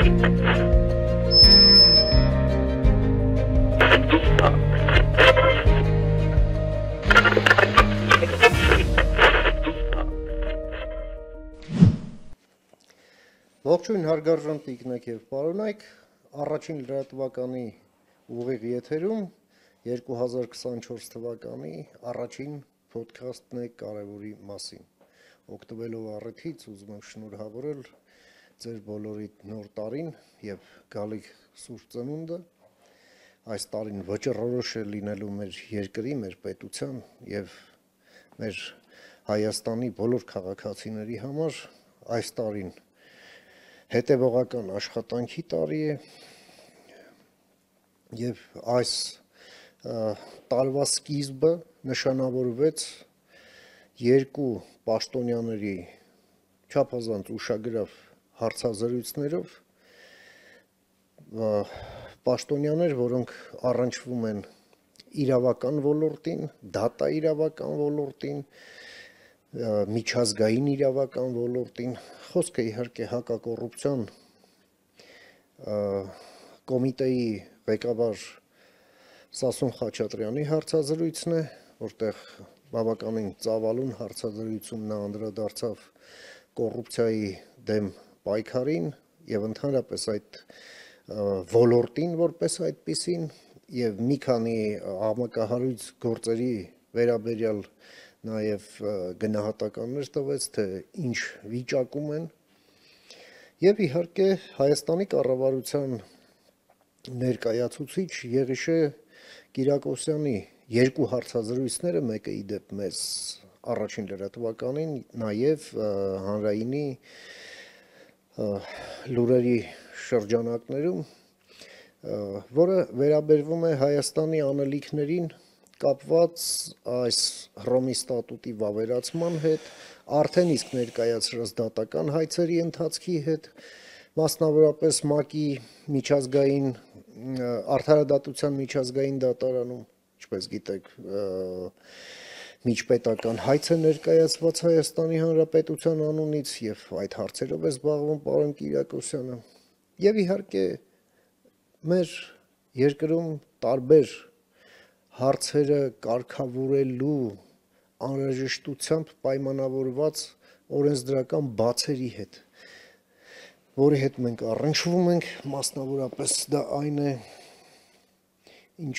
Ողջույն հարգարժան տիկնակ եւ պարոնայք, առաջին լրատվականի ուղիղ եթերում 2024 թվականի առաջին ոդքասթն է կարևորի մասին։ Օգտվելով առիթից ուզում եմ շնորհավորել ձեր բոլորի նոր տարին եւ գալիք սուրբ ծնունդը։ Այս տարին վճռորոշ է լինելու մեր երկրի, մեր պետության եւ մեր Հայաստանի բոլոր քաղաքացիների համար այս տարին հետևողական աշխատանքի տարի է եւ այս տարվա սկիզբը նշանավորվեց երկու պաշտոնյաների չափազանց ուշագրավ հարցազրույցներով պաշտոնյաներ, որոնք առնչվում են իրավական ոլորտին, դատա իրավական ոլորտին, միջազգային իրավական ոլորտին, խոսքը իհարկե հակակոռուպցիոն կոմիտեի ղեկավար Սասուն Խաչատրյանի հարցազրույցն է, որտեղ բավականին ծավալուն հարցազրույցում նա անդրադարձավ կոռուպցիայի դեմ պայքարին եւ ընդհանրապես այդ ոլորտին որպես այդպեսին եւ մի քանի համակահարույց գործերի վերաբերյալ նաև գնահատականներ տվեց, թե ինչ վիճակում են։ Եվ իհարկե Հայաստանի կառավարության ներկայացուցիչ Եղիշե Կիրակոսյանի երկու հարցազրույցները, մեկը իդեպ մեզ առաջին լրատվականին, նաև հանրայինի լուրերի շրջանակներում, որը վերաբերվում է Հայաստանի անելիքներին կապված այս Հռոմի ստատուտի վավերացման հետ, արդեն իսկ ներկայացրած դատական հայցերի ընթացքի հետ, մասնավորապես ՄԱԿ-ի միջազգային արդարադատության միջազգային դատարանում, ինչպես գիտեք, միջպետական հայց է ներկայացված Հայաստանի Հանրապետության անունից եւ այդ հարցերով է զբաղվում պարոն Կիրակոսյանը։ Եվ իհարկե մեր երկրում տարբեր հարցերը կարգավորելու անհրաժեշտությամբ պայմանավորված օրենսդրական բացերի հետ, որի հետ մենք առնչվում ենք, մասնավորապես դա այն է, ինչ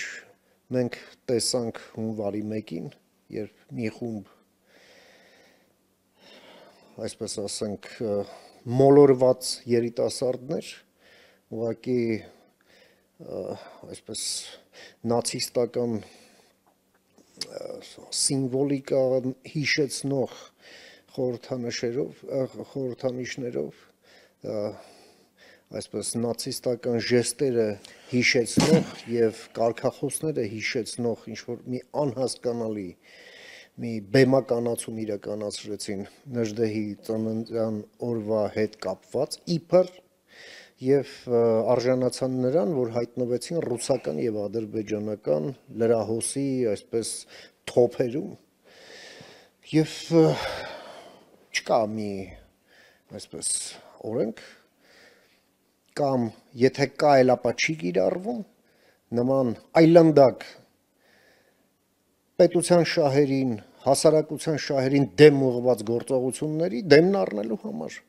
մենք տեսանք հունվարի 1-ին, երբ մի խումբ այսպես ասենք մոլորված երիտասարդներ ուղակի այսպես նացիստական սիմվոլիկա հիշեցնող խորհրդանշերով խորհրդանիշներով այսպես նացիստական ժեստերը հիշեցնող եւ կարկախոսները հիշեցնող ինչ որ մի անհասկանալի մի բեմականացում իրականացրեցին Նժդեհի ծննդյան օրվա հետ կապված իբր եւ արժանացան նրան, որ հայտնվեցին ռուսական եւ ադրբեջանական լրահոսի այսպես թոփերում եւ չկա մի այսպես օրենք կամ եթե կա էլ ապա չի կիրառվում նման այլանդակ պետության շահերին, հասարակության շահերին դեմ ուղղված գործողությունների դեմն առնելու համար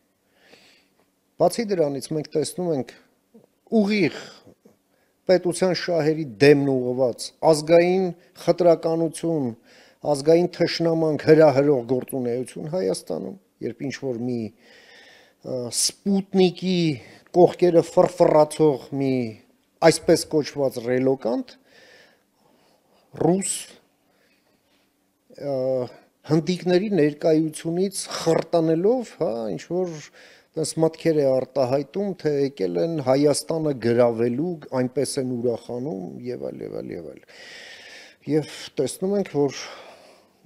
Բացի դրանից մենք տեսնում ենք ուղիղ պետության շահերի դեմն ուղված ազգային խտրականություն, ազգային թշնամանք հրահրող գործունեություն Հայաստանում, երբ ինչ որ մի սպուտնիկի կողքերը ֆրֆռացող մի այսպես կոչված ռելոկանտ ռուս հնդիկների ներկայությունից խրտանելով, հա, ինչ որ տես մտքեր է արտահայտում, թե եկել են Հայաստանը գրավելու, այնպես են ուրախանում եւ այլ եւ այլ եւ այլ։ Եվ տեսնում ենք, որ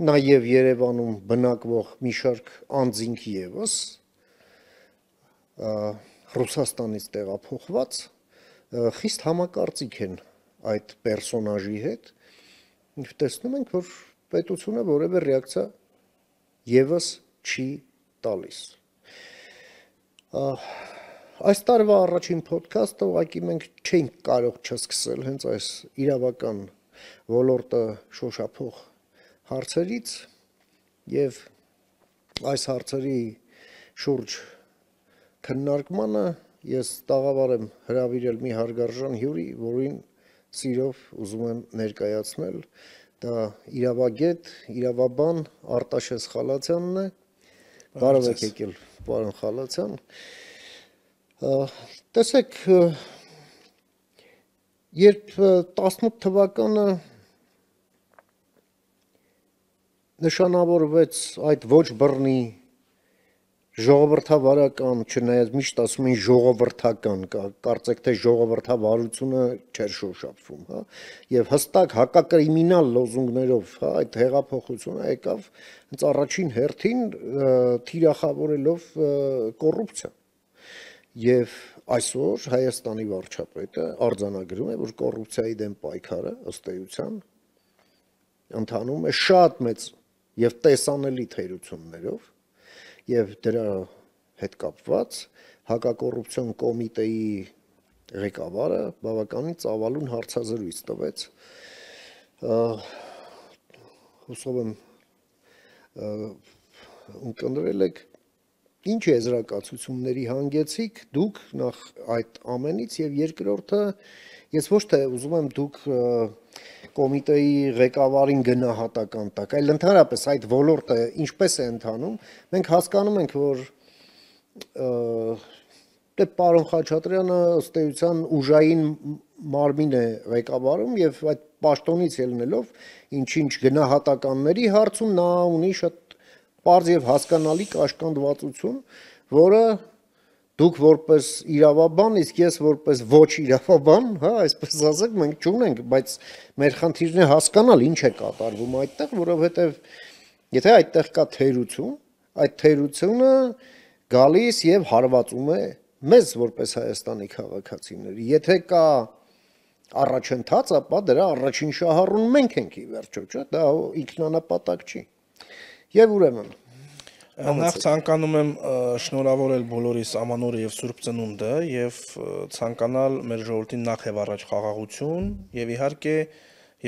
նաև Երևանում բնակվող մի շարք անձինք եւս Ռուսաստանից տեղափոխված խիստ համակարծիք են այդ պերսոնաժի հետ։ Ինչ տեսնում ենք, որ պետությունը որևէ ռեակցիա եւս չի տալիս այս տարվա առաջին ոդքասթը ուղղակի մենք չենք կարող չսկսել հենց այս իրավական ոլորտը շոշափող հարցերից եւ այս հարցերի շուրջ քննարկմանը ես տաղավար եմ հրավիրել մի հարգարժան հյուրի, որին սիրով ուզում եմ ներկայացնել դա իրավագետ, իրավաբան Արտաշես Խալացյանն է։ Բարև եք եկել, պարոն Խալացյան։ Տեսեք, երբ 18 թվականը նշանավորվեց այդ ոչ բռնի ժողովրդավարական, չնայած միշտ ասում են ժողովրդական, կարծեք թե ժողովրդավարությունը չէր շոշափվում, հա, եւ հստակ հակակրիմինալ լոզունգներով, հա, այդ հեղափոխությունը եկավ հենց առաջին հերթին թիրախավորելով կոռուպցիա։ Եվ այսօր Հայաստանի վարչապետը արձանագրում է, որ կոռուպցիայի դեմ պայքարը ըստ էության ընթանում է շատ մեծ եւ տեսանելի թերություններով եւ դրա հետ կապված հակակոռուպցիոն կոմիտեի ղեկավարը բավականին ծավալուն հարցազրույց տվեց հուսով եմ ունկնդրել եք ինչ եզրակացությունների հանգեցիք դուք նախ այդ ամենից եւ երկրորդը ես ոչ թե ուզում եմ դուք կոմիտեի ղեկավարին գնահատական տակ, այլ ընդհանրապես այդ ոլորտը ինչպես է ընթանում, մենք հասկանում ենք, որ դե պարոն Խաչատրյանը ըստ էության ուժային մարմին է ղեկավարում եւ այդ պաշտոնից ելնելով ինչ-ինչ գնահատականների հարցում նա ունի շատ པարզ եւ հասկանալի կաշկանդվածություն, որը դուք որպես իրավաբան, իսկ ես որպես ոչ իրավաբան, հա, այսպես ասենք, մենք չունենք, բայց մեր խնդիրն է հասկանալ ինչ է կատարվում այդտեղ, որովհետև եթե այդտեղ կա թերություն, այդ թերությունը գալիս եւ հարվածում է մեզ որպես Հայաստանի քաղաքացիների։ Եթե կա առաջընթաց, ապա դրա առաջին շահառուն մենք ենք ի վերջո, չէ՞, դա ինքնանպատակ չի։ Եվ ուրեմն Նախ ցանկանում եմ շնորհավորել բոլորիս ամանորը եւ Սուրբ Ծնունդը եւ ցանկանալ մեր ժողովրդին նախ եւ առաջ խաղաղություն եւ իհարկե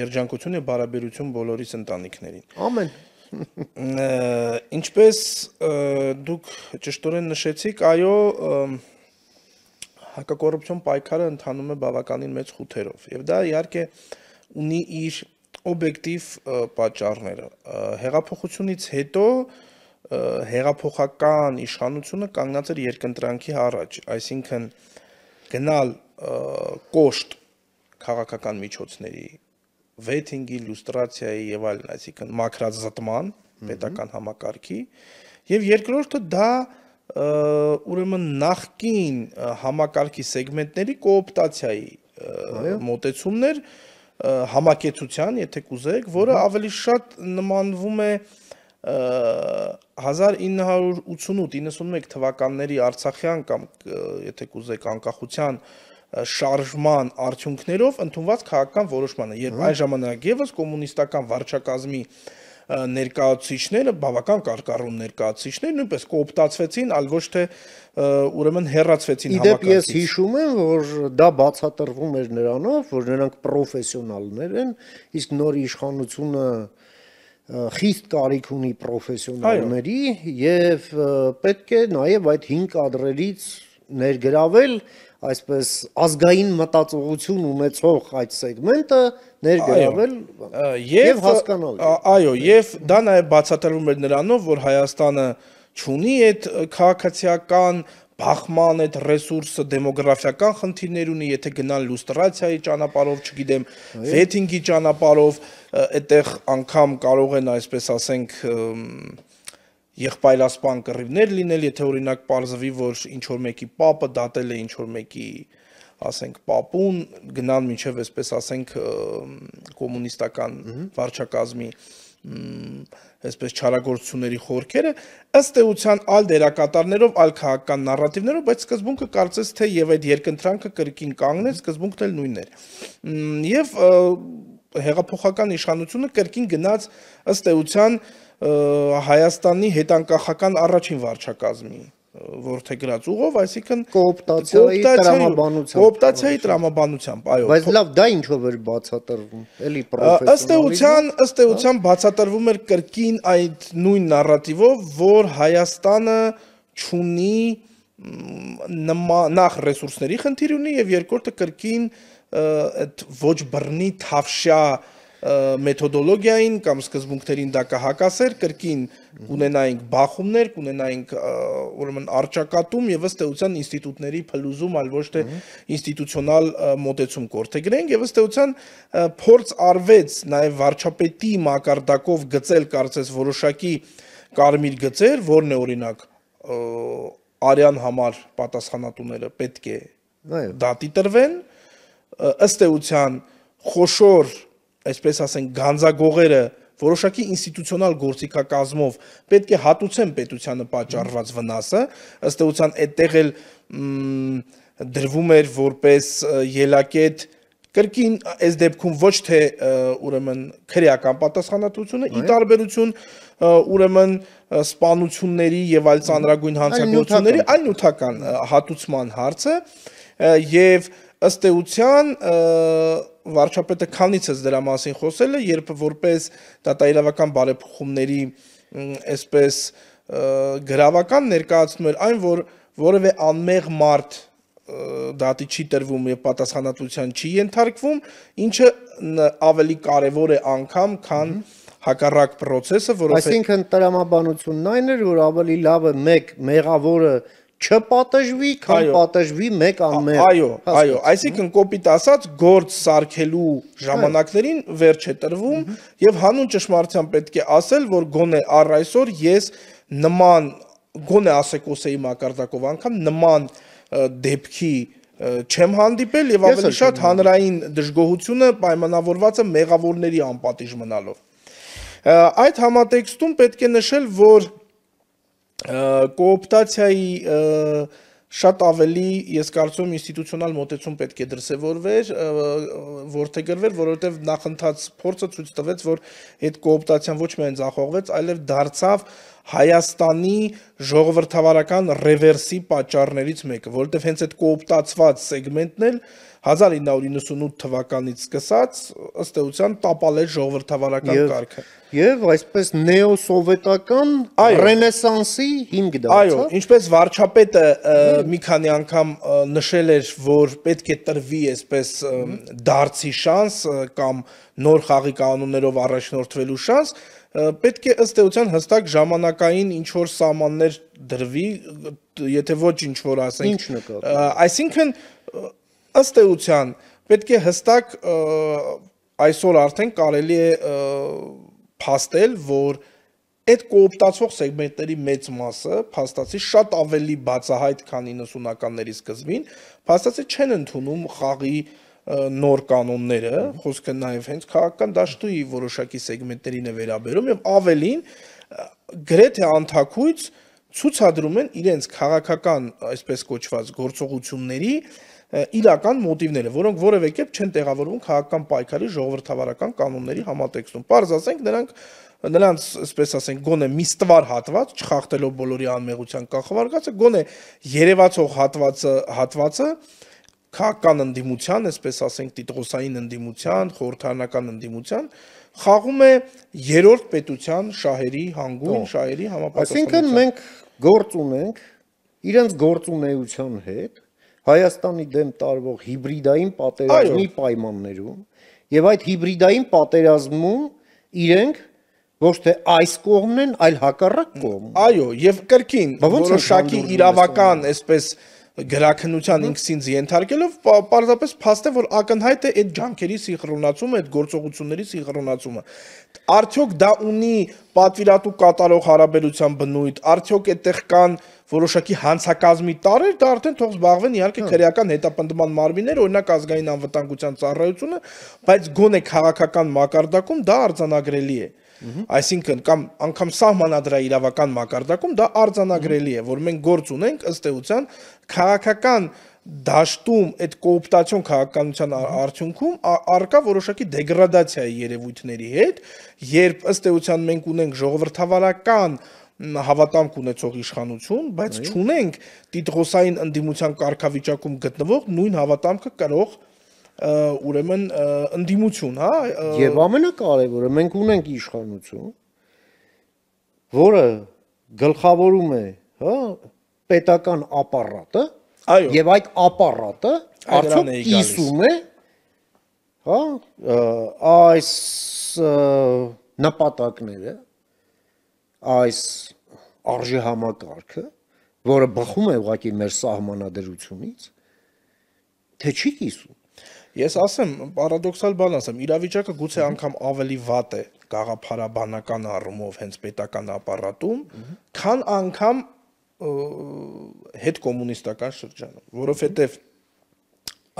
երջանկություն եւ բարաբերություն բոլորիս ընտանիքներին։ Ամեն։ Ինչպես դուք ճշտորեն նշեցիք, այո, հակակոռուպցիոն պայքարը ընթանում է բավականին մեծ խութերով եւ դա իհարկե ունի իր օբյեկտիվ պատճառները։ Հեղափոխությունից հետո հեղափոխական իշխանությունը կանգնած էր երկընտրանքի առաջ, այսինքն գնալ կոշտ քաղաքական միջոցների, վեթինգի, լյուստրացիայի եւ այլն, այսինքն մակրած զտման պետական համակարգի եւ երկրորդը դա ուրեմն նախքին համակարգի սեգմենտների կոոպտացիայի մոտեցումներ համակեցության, եթե կուզեք, որը ավելի շատ նմանվում է 1988-91 թվականների Արցախյան կամ եթե կուզեք անկախության շարժման արդյունքներով ընդունված քաղաքական որոշմանը, երբ այն ժամանակ եւս կոմունիստական վարչակազմի ներկայացուցիչները, բավական կարկառուն ներկայացուցիչներ նույնպես կոոպտացվեցին, այլ ոչ թե ուրեմն հերացվեցին համակարգից։ Իդեպ ես հիշում եմ, որ դա բացատրվում էր նրանով, որ նրանք պրոֆեսիոնալներ են, իսկ նոր իշխանությունը խիստ կարիք ունի պրոֆեսիոնալների եւ պետք է նաեւ այդ 5 կադրերից ներգրավել այսպես ազգային մտածողություն ունեցող այդ սեգմենտը ներգրավել եւ հասկանալ։ Այո, եւ դա նաեւ բացատրվում էր նրանով, որ Հայաստանը չունի այդ քաղաքացիական բախման այդ ռեսուրսը դեմոգրաֆիական խնդիրներ ունի, եթե գնան լուստրացիայի ճանապարհով, չգիտեմ, վեթինգի ճանապարհով, այդտեղ անգամ կարող են այսպես ասենք եղբայրասպան կռիվներ լինել, եթե օրինակ parzvi, որ ինչ որ մեկի պապը դատել է ինչ որ մեկի ասենք պապուն գնան միջև այսպես ասենք կոմունիստական վարչակազմի այսպես չարագործությունների խորքերը ըստ էության ալ դերակատարներով, ալ քաղաքական նարատիվներով, բայց սկզբունքը կարծես թե եւ այդ երկընտրանքը կրկին կանգնեց, սկզբունքն էլ նույնն էր։ Եվ հեղափոխական իշխանությունը կրկին գնաց ըստ էության Հայաստանի հետանկախական առաջին վարչակազմի ворթեգրած ուղով, այսինքն կոոպտացիայի տրամաբանությամբ։ Կոոպտացիայի տրամաբանությամբ, այո։ Բայց լավ, դա ինչով էր բացատրվում, էլի պրոֆեսիոնալիզմ։ Ըստ էության, հա? ըստ էության բացատրվում էր կրկին այդ նույն նարատիվով, որ Հայաստանը չունի նախ ռեսուրսների խնդիր ունի եւ երկրորդը կրկին այդ ոչ բռնի թավշյա մեթոդոլոգիային կամ սկզբունքներին դա կհակասեր, կրկին կունենայինք բախումներ, կունենայինք ուրեմն արճակատում եւ ըստ էության ինստիտուտների փլուզում, այլ ոչ թե ինստիտուցիոնալ մոտեցում կորթեգրենք եւ ըստ էության փորձ արվեց նաեւ վարչապետի մակարդակով գծել կարծես որոշակի կարմիր գծեր, որն է օրինակ արյան համար պատասխանատուները պետք է դատի տրվեն ըստ էության խոշոր այսպես ասենք գանձագողերը որոշակի ինստիտուցիոնալ գործիքակազմով պետք է հատուցեն պետությանը պատճառված վնասը ըստ էության այդտեղ էլ դրվում էր որպես ելակետ կրկին այս դեպքում ոչ թե ուրեմն քրեական պատասխանատվությունը ի տարբերություն ուրեմն սպանությունների եւ այլ ծանրագույն հանցագործությունների այլ նյութական հատուցման հարցը եւ ըստ էության վարչապետը քանիցս դրա մասին խոսել է, երբ որպես դատաիրավական բարեփոխումների այսպես գրավական ներկայացնում էր այն, որ որևէ անմեղ մարդ դատի չի տրվում եւ պատասխանատվության չի ենթարկվում, ինչը ավելի կարեւոր է անգամ, քան հակառակ process-ը, որովհետեւ Այսինքն տրամաբանությունն այն էր, որ ավելի լավ է մեկ մեղավորը չպատժվի, քան պատժվի մեկ անմեղ։ Այո, այո, այսինքն կոպիտ ասած գործ սարքելու ժամանակներին վերջ է տրվում եւ հանուն ճշմարտության պետք է ասել, որ գոնե առ այսօր ես նման գոնե ասեկոսեի մակարդակով անգամ նման դեպքի չեմ հանդիպել եւ ավելի շատ հանրային դժգոհությունը պայմանավորված է մեղավորների անպատիժ մնալով։ Այդ համատեքստում պետք է նշել, որ կոոպտացիայի շատ ավելի ես կարծում ինստիտուցիոնալ մոտեցում պետք է դրսևորվեր, որթեգրվեր, որովհետև նախընթաց փորձը ցույց տվեց, որ այդ կոոպտացիան ոչ միայն ձախողվեց, այլև դարձավ Հայաստանի ժողովրդավարական ռևերսի պատճառներից մեկը, որովհետև հենց այդ կոոպտացված սեգմենտն էլ 1998 թվականից սկսած ըստ էության տապալել ժողովրդավարական կարգը։ Եվ այսպես նեոսովետական ռենեսանսի հիմք դարձավ։ Այո, ինչպես վարչապետը մի քանի անգամ նշել էր, որ պետք է տրվի այսպես դարձի շանս կամ նոր խաղի կանոններով առաջնորդվելու շանս, պետք է ըստ էության հստակ ժամանակային ինչ որ սահմաններ դրվի, եթե ոչ ինչ որ ասենք։ Ինչ նկատի։ Այսինքն ըստ էության պետք է հստակ այսօր արդեն կարելի է փաստել, որ այդ կոոպտացող սեգմենտների մեծ մասը փաստացի շատ ավելի բացահայտ, քան 90-ականների սկզբին, փաստացի չեն ընդունում խաղի նոր կանոնները, խոսքը նաև հենց քաղաքական դաշտուի որոշակի սեգմենտերին է վերաբերում եւ ավելին գրեթե անթակույց ցուցադրում են իրենց քաղաքական այսպես կոչված գործողությունների իրական մոտիվները, որոնք որևէ կերպ չեն տեղավորվում քաղաքական պայքարի ժողովրդավարական կանոնների համատեքստում։ Պարզ ասենք, նրանք նրանց, այսպես ասենք, գոնե միստվար հատված, չխախտելով բոլորի անմեղության կախվարկածը, գոնե երևացող հատվածը, հատվածը քաղաքական ընդդիմության, այսպես ասենք, տիտղոսային ընդդիմության, խորհրդարանական ընդդիմության խաղում է երրորդ պետության շահերի հանգույն, շահերի համապատասխանությամբ։ Այսինքն մենք գործ ունենք իրենց գործունեության հետ Հայաստանի դեմ տարվող հիբրիդային պատերազմի պայմաններում եւ այդ հիբրիդային պատերազմում իրենք ոչ թե այս կողմն են, այլ հակառակ կողմը։ Այո, եւ կրկին որոշակի իրավական, այսպես գրակնության ինքսինձ ենթարկելով պարզապես փաստ է որ ակնհայտ է այդ ջանքերի սինխրոնացումը, այդ գործողությունների սինխրոնացումը։ Արդյոք դա ունի պատվիրատու կատարող հարաբերության բնույթ, արդյոք այդտեղ կան որոշակի հանցակազմի տարեր, դա արդեն թող զբաղվեն իհարկե հա։ քրեական հետապնդման մարմիններ, օրինակ ազգային անվտանգության ծառայությունը, բայց գոնե քաղաքական մակարդակում դա արձանագրելի է։ Այսինքն կամ անգամ սահմանադրա իրավական մակարդակում դա արձանագրելի է, որ մենք գործ ունենք ըստ էության քաղաքական դաշտում այդ կոոպտացիոն քաղաքականության արդյունքում արկա որոշակի դեգրադացիայի երևույթների հետ, երբ ըստ էության մենք ունենք ժողովրդավարական հավատամք ունեցող իշխանություն, բայց չունենք տիտղոսային ընդդիմության կարգավիճակում գտնվող նույն հավատամքը կրող ը, ուրեմն ընդդիմություն, հա, Եվ ամենակարևորը մենք ունենք իշխանություն, որը գլխավորում է, հա, պետական ապարատը, Այո։ եւ այդ ապարատը արդյոք կիսում է, հա, այս նպատակները, այս արժի համակարգը, որը բխում է ուղղակի մեր սահմանադրությունից, թե չի կիսում։ Ես ասեմ, պարադոքսալ բան ասեմ, իրավիճակը գուցե անգամ ավելի վատ է գաղափարաբանական առումով հենց պետական ապարատում, քան անգամ հետ կոմունիստական շրջանում, որովհետև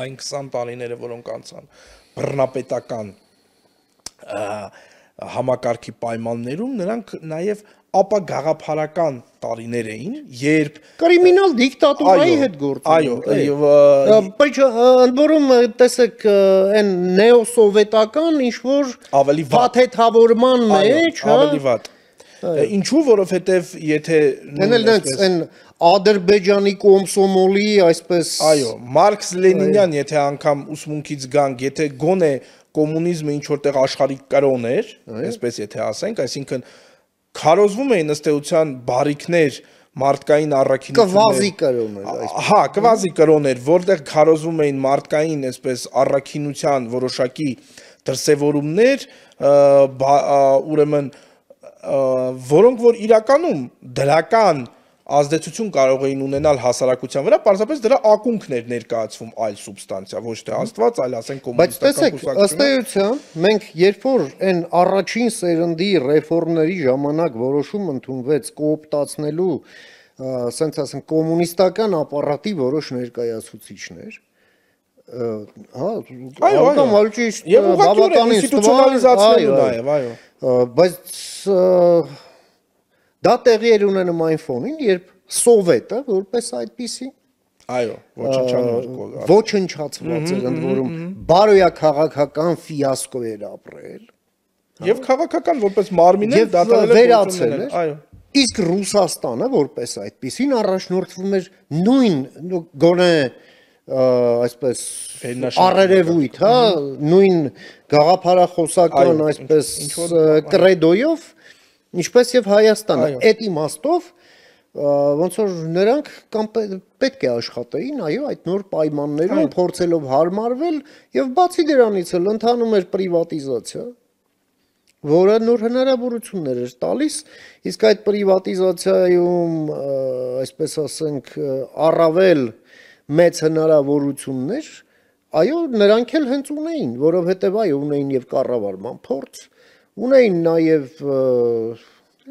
այն 20 տարիները, որոնք անցան, բռնապետական համակարգի պայմաններում նրանք նաև ապա գաղափարական տարիներ էին, երբ Կրիմինալ դիկտատուրայի հետ գործում։ այո, եւ, Բայց ըլբորում տեսեք այն նեոսովետական ինչ որ Ավելի վատ։ փաթեթավորման մեջ, հա։ ավելի վատ։ Ինչու, որովհետև եթե էլ դից այն Ադրբեջանի կոմսոմոլի այսպես Այո, Մարքս Լենինյան, եթե անգամ ուսմունքից գանք, եթե գոնե կոմունիզմը ինչ որտեղ աշխարհիկ կրոն էր, այսպես եթե ասենք, այսինքն քարոզվում էին ըստ էության բարիկներ մարդկային առաքինություններ։ կվազի կրոն էր այս։ Հա, կվազի կրոն էր, որտեղ քարոզվում էին մարդկային, այսպես առաքինության որոշակի դրսևորումներ, ուրեմն որոնք որ իրականում դրական ազդեցություն կարող էին ունենալ հասարակության վրա, պարզապես դրա ակունքն էր ներկայացվում այլ սուբստանցիա, ոչ թե Աստված, այլ ասենք Բայց կոմունիստական տեսեք, ըստ էության, մենք երբ որ այն առաջին սերնդի ռեֆորմների ժամանակ որոշում ընդունվեց կոոպտացնելու, ասենց ասենք, կոմունիստական ապարատի որոշ ներկայացուցիչներ, հա, անգամ ուղղակի բավականին այո։ նաև, այո։ բայց դա տեղի էր ունենում այն ֆոնին, երբ սովետը որպես այդպիսի Այո, ոչնչանոր ոչնչացված էր ընդ որում բարոյա քաղաքական ֆիասկո էր ապրել Եվ քաղաքական որպես մարմիններ եւ դատարել վերացել էր այո։ իսկ Ռուսաստանը որպես այդպիսին առաջնորդվում էր նույն նո- գոնե այսպես առերևույթ, հա, նույն գաղափարախոսական այսպես կրեդոյով, ինչպես եւ Հայաստանը։ Այդ իմաստով ոնց որ նրանք կամ պե- պետք է աշխատեին, այո, այդ նոր պայմաններում փորձելով հարմարվել եւ բացի դրանից էլ ընթանում էր պրիվատիզացիա, որը նոր հնարավորություններ էր տալիս, իսկ այդ պրիվատիզացիայում, այսպես ասենք, առավել մեծ հնարավորություններ, այո, նրանք էլ հենց ունեին, որովհետև այո, ունեին եւ կառավարման փորձ, ունեին ը,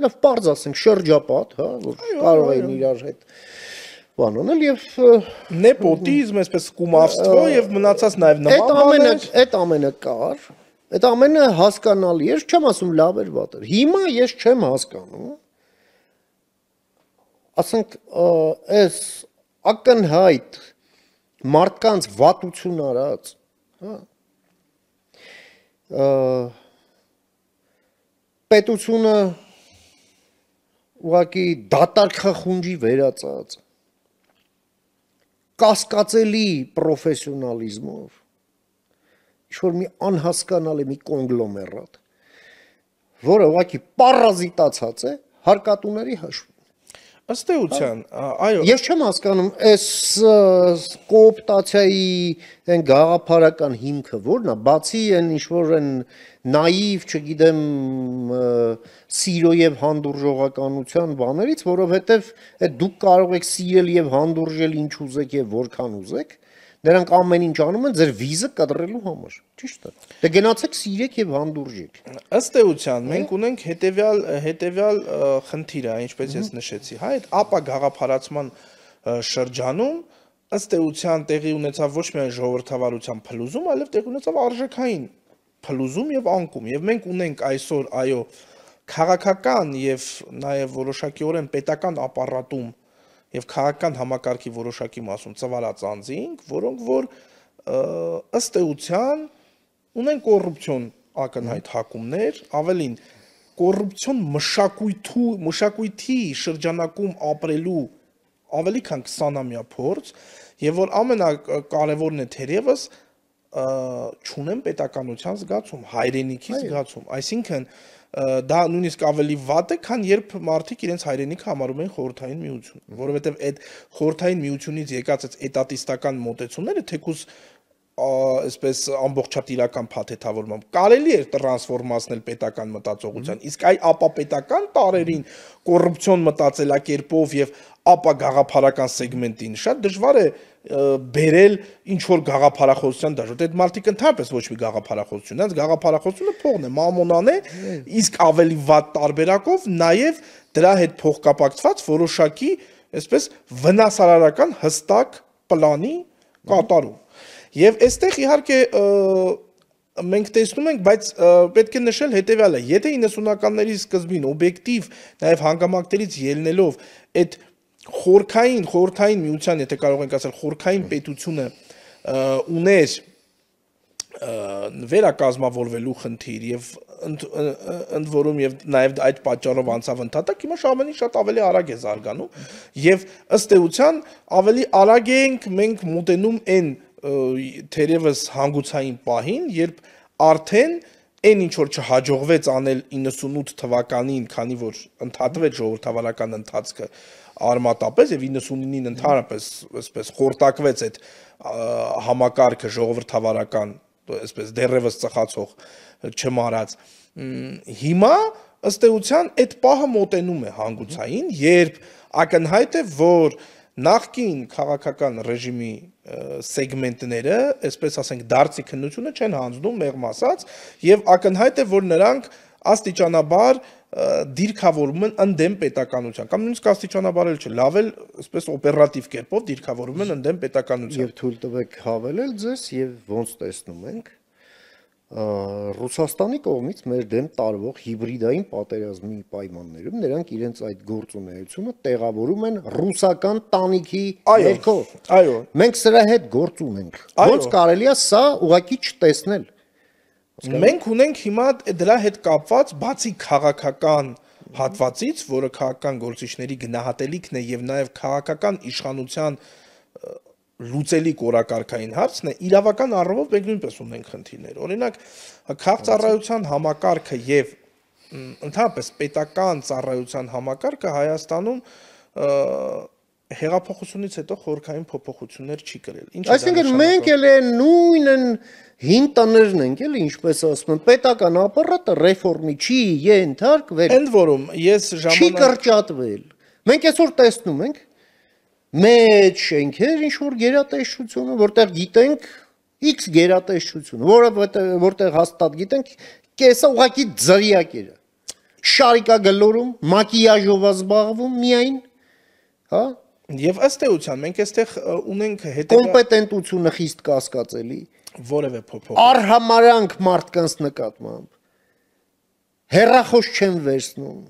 լավ բարձ ասենք շրջապատ, հա, որ կարող էին իրար հետ բան անել եւ Նեպոտիզմ, այսպես կումավստվո եւ մնացած նաեւ Այդ նման ամենը բաներ։ այդ ամենը կար։ Այդ ամենը հասկանալի էր, չեմ ասում լավ էր, վատ էր։ Հիմա ես չեմ հասկանում։ Ասենք այս ակնհայտ մարդկանց վատություն արած, հա։ ը, պետությունը ուղղակի դատարկախունջի վերածած կասկածելի պրոֆեսիոնալիզմով ինչ որ մի անհասկանալի մի կոնգլոմերատ, որը ուղղակի պարազիտացած է հարկատուների հաշվին։ Ըստ էության, այո, Ես չեմ հասկանում այս կոոպտացիայի այն գաղափարական հիմքը ո՞րն է, բացի այն ինչ որ այն նաիվ, չգիտեմ, սիրո եւ հանդուրժողականության բաներից, որովհետեւ դուք կարող եք սիրել եւ հանդուրժել ինչ ուզեք եւ որքան ուզեք, նրանք ամեն ինչ անում են ձեր վիզը կտրելու համար։ Ճիշտ է։ Դե գնացեք սիրեք եւ հանդուրժեք։ ըստ էության մենք ունենք հետեւյալ հետեւյալ խնդիրը, ինչպես ես նշեցի, հա, այդ ապա գաղափարացման շրջանում ըստ էության տեղի ունեցավ ոչ միայն ժողովրդավարության փլուզում, այլև տեղի ունեցավ արժեքային փլուզում եւ անկում։ Եվ մենք ունենք այսօր, այո, քաղաքական եւ նաեւ որոշակիորեն պետական ապարատում եւ քաղաքական համակարգի որոշակի մասում ծավալած անձինք, որոնք որ ըստ էության ունեն կոռուպցիոն ակնհայտ հակումներ, ավելին կոռուպցիոն մշակույթու մշակույթի շրջանակում ապրելու ավելի քան 20-ամյա փորձ եւ որ ամենակարևորն է թերևս ճունեն պետականության զգացում, հայրենիքի զգացում, այսինքն դա նույնիսկ ավելի վատ է, քան երբ մարդիկ իրենց հայրենիքը համարում են խորհրդային միություն, որովհետև այդ խորհրդային միությունից եկած այդ էտատիստական մոտեցումները թեկուզ այսպես ամբողջատիրական փաթեթավորմամբ կարելի էր տրանսֆորմացնել պետական մտածողության իսկ այ ապա պետական տարերին կոռուպցիոն մտածելակերպով եւ ապա գաղափարական սեգմենտին շատ դժվար է բերել ինչ որ գաղափարախոսության դաշտ։ Այդ մարդիկ ընդհանրապես ոչ մի գաղափարախոսություն, հենց գաղափարախոսությունը փողն է, մամոնան է, իսկ ավելի վատ տարբերակով նաև դրա հետ փոխկապակցված որոշակի, այսպես վնասարարական հստակ պլանի կատարում։ Եվ այստեղ իհարկե մենք տեսնում ենք, բայց պետք է նշել հետեւյալը, եթե 90-ականների սկզբին օբյեկտիվ նաև հանգամանքներից ելնելով այդ խորքային խորթային միության, եթե կարող ենք ասել խորքային պետությունը ուներ վերակազմավորվելու խնդիր եւ ընդ որում եւ նաեւ այդ պատճառով անցավ ընդհատակ հիմա շամենի շատ ավելի արագ է զարգանում եւ ըստ էության ավելի արագ ենք մենք մոտենում այն թերևս հանգուցային պահին երբ արդեն այն ինչ որ չհաջողվեց անել 98 թվականին, քանի որ ընդհատվեց ժողովրդավարական ընթացքը արմատապես եւ 99-ին ընդհանրապես այսպես խորտակվեց այդ համակարգը ժողովրդավարական այսպես դերևս ծխացող չմարած հիմա ըստ էության այդ պահը մոտենում է հանգուցային երբ ակնհայտ է որ նախկին քաղաքական ռեժիմի սեգմենտները, այսպես ասենք, դարձի քննությունը չեն հանձնում մեղմ ասած, եւ ակնհայտ է, որ նրանք աստիճանաբար դիրքավորում են ընդդեմ պետականության կամ նույնիսկ աստիճանաբար էլ չէ, լավ էլ այսպես օպերատիվ կերպով դիրքավորում են ընդդեմ պետականության։ Եվ թույլ տվեք հավելել ձեզ եւ ոնց տեսնում ենք Ռուսաստանի կողմից մեր դեմ տարվող հիբրիդային պատերազմի պայմաններում նրանք իրենց այդ գործունեությունը տեղավորում են ռուսական տանիքի ներքո։ Այո։ Մենք սրա հետ գործ ունենք։ Ոնց կարելի է սա ուղակի չտեսնել։ Մենք ունենք հիմա դրա հետ կապված բացի քաղաքական հատվածից, որը քաղաքական գործիչների գնահատելիքն է եւ նաեւ քաղաքական իշխանության լուծելի կորակարգային հարցն է, իրավական առումով մենք նույնպես ունենք խնդիրներ։ Օրինակ, քաղաքծառայության համակարգը եւ ընդհանրապես պետական ծառայության համակարգը Հայաստանում հեղափոխությունից հետո խորքային փոփոխություններ չի կրել։ Ինչ Այսինքն մենք էլ նույնն հին տներն ենք, էլի ինչպես ասում են, պետական ապարատը ռեֆորմի չի ենթարկվել։ Ընդ որում, ես ժամանակ չի կրճատվել։ Մենք այսօր տեսնում ենք մեջ շենքեր ինչ որ գերատեսչությունը, որտեղ գիտենք X գերատեսչությունը, որը որտեղ հաստատ գիտենք, կեսը ուղակի ձրիակ է։ Շարիկա գլորում, մակիաժով զբաղվում միայն, հա, Եվ ըստ էության մենք այստեղ ունենք հետեւյալ կոմպետենտությունը խիստ կասկածելի որևէ փոփոխ արհամարանք մարդկանց նկատմամբ հերախոս չեն վերցնում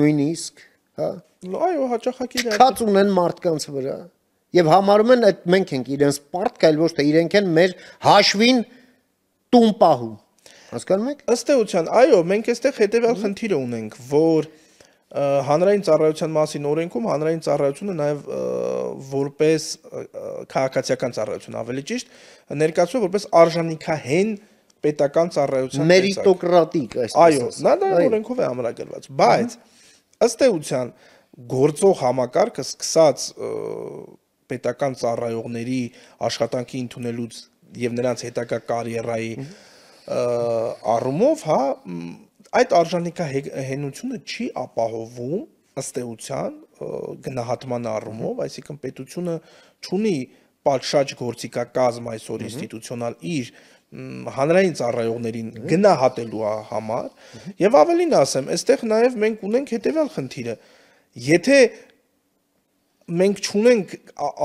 նույնիսկ հա այո հաճախակի քաց ունեն մարդկանց վրա եւ համարում են այդ մենք ենք իրենց պարտք այլ ոչ թե իրենք են մեր հաշվին տուն պահում հասկանում եք ըստ էության այո մենք այստեղ հետեւյալ խնդիրը ունենք որ հանրային ծառայության մասին օրենքում հանրային ծառայությունը նաև որպես քաղաքացիական ծառայություն ավելի ճիշտ ներկայացվում որպես արժանինքահեն պետական ծառայության մերիտոկրատիկ այսպես այո նա դա օրենքով է ամրագրված բայց ըստ էության գործող համակարգը սկսած պետական ծառայողների աշխատանքի ընդունելուց եւ նրանց հետագա կարիերայի առումով հա այդ արժանինքահենությունը չի ապահովում ըստ էության գնահատման առումով, այսինքն պետությունը ունի պատշաճ գործիքակազմ այսօր ինստիտուցիոնալ իր հանրային ծառայողներին գնահատելու համար եւ ավելին ասեմ, այստեղ նաեւ մենք ունենք հետեւյալ խնդիրը։ Եթե մենք չունենք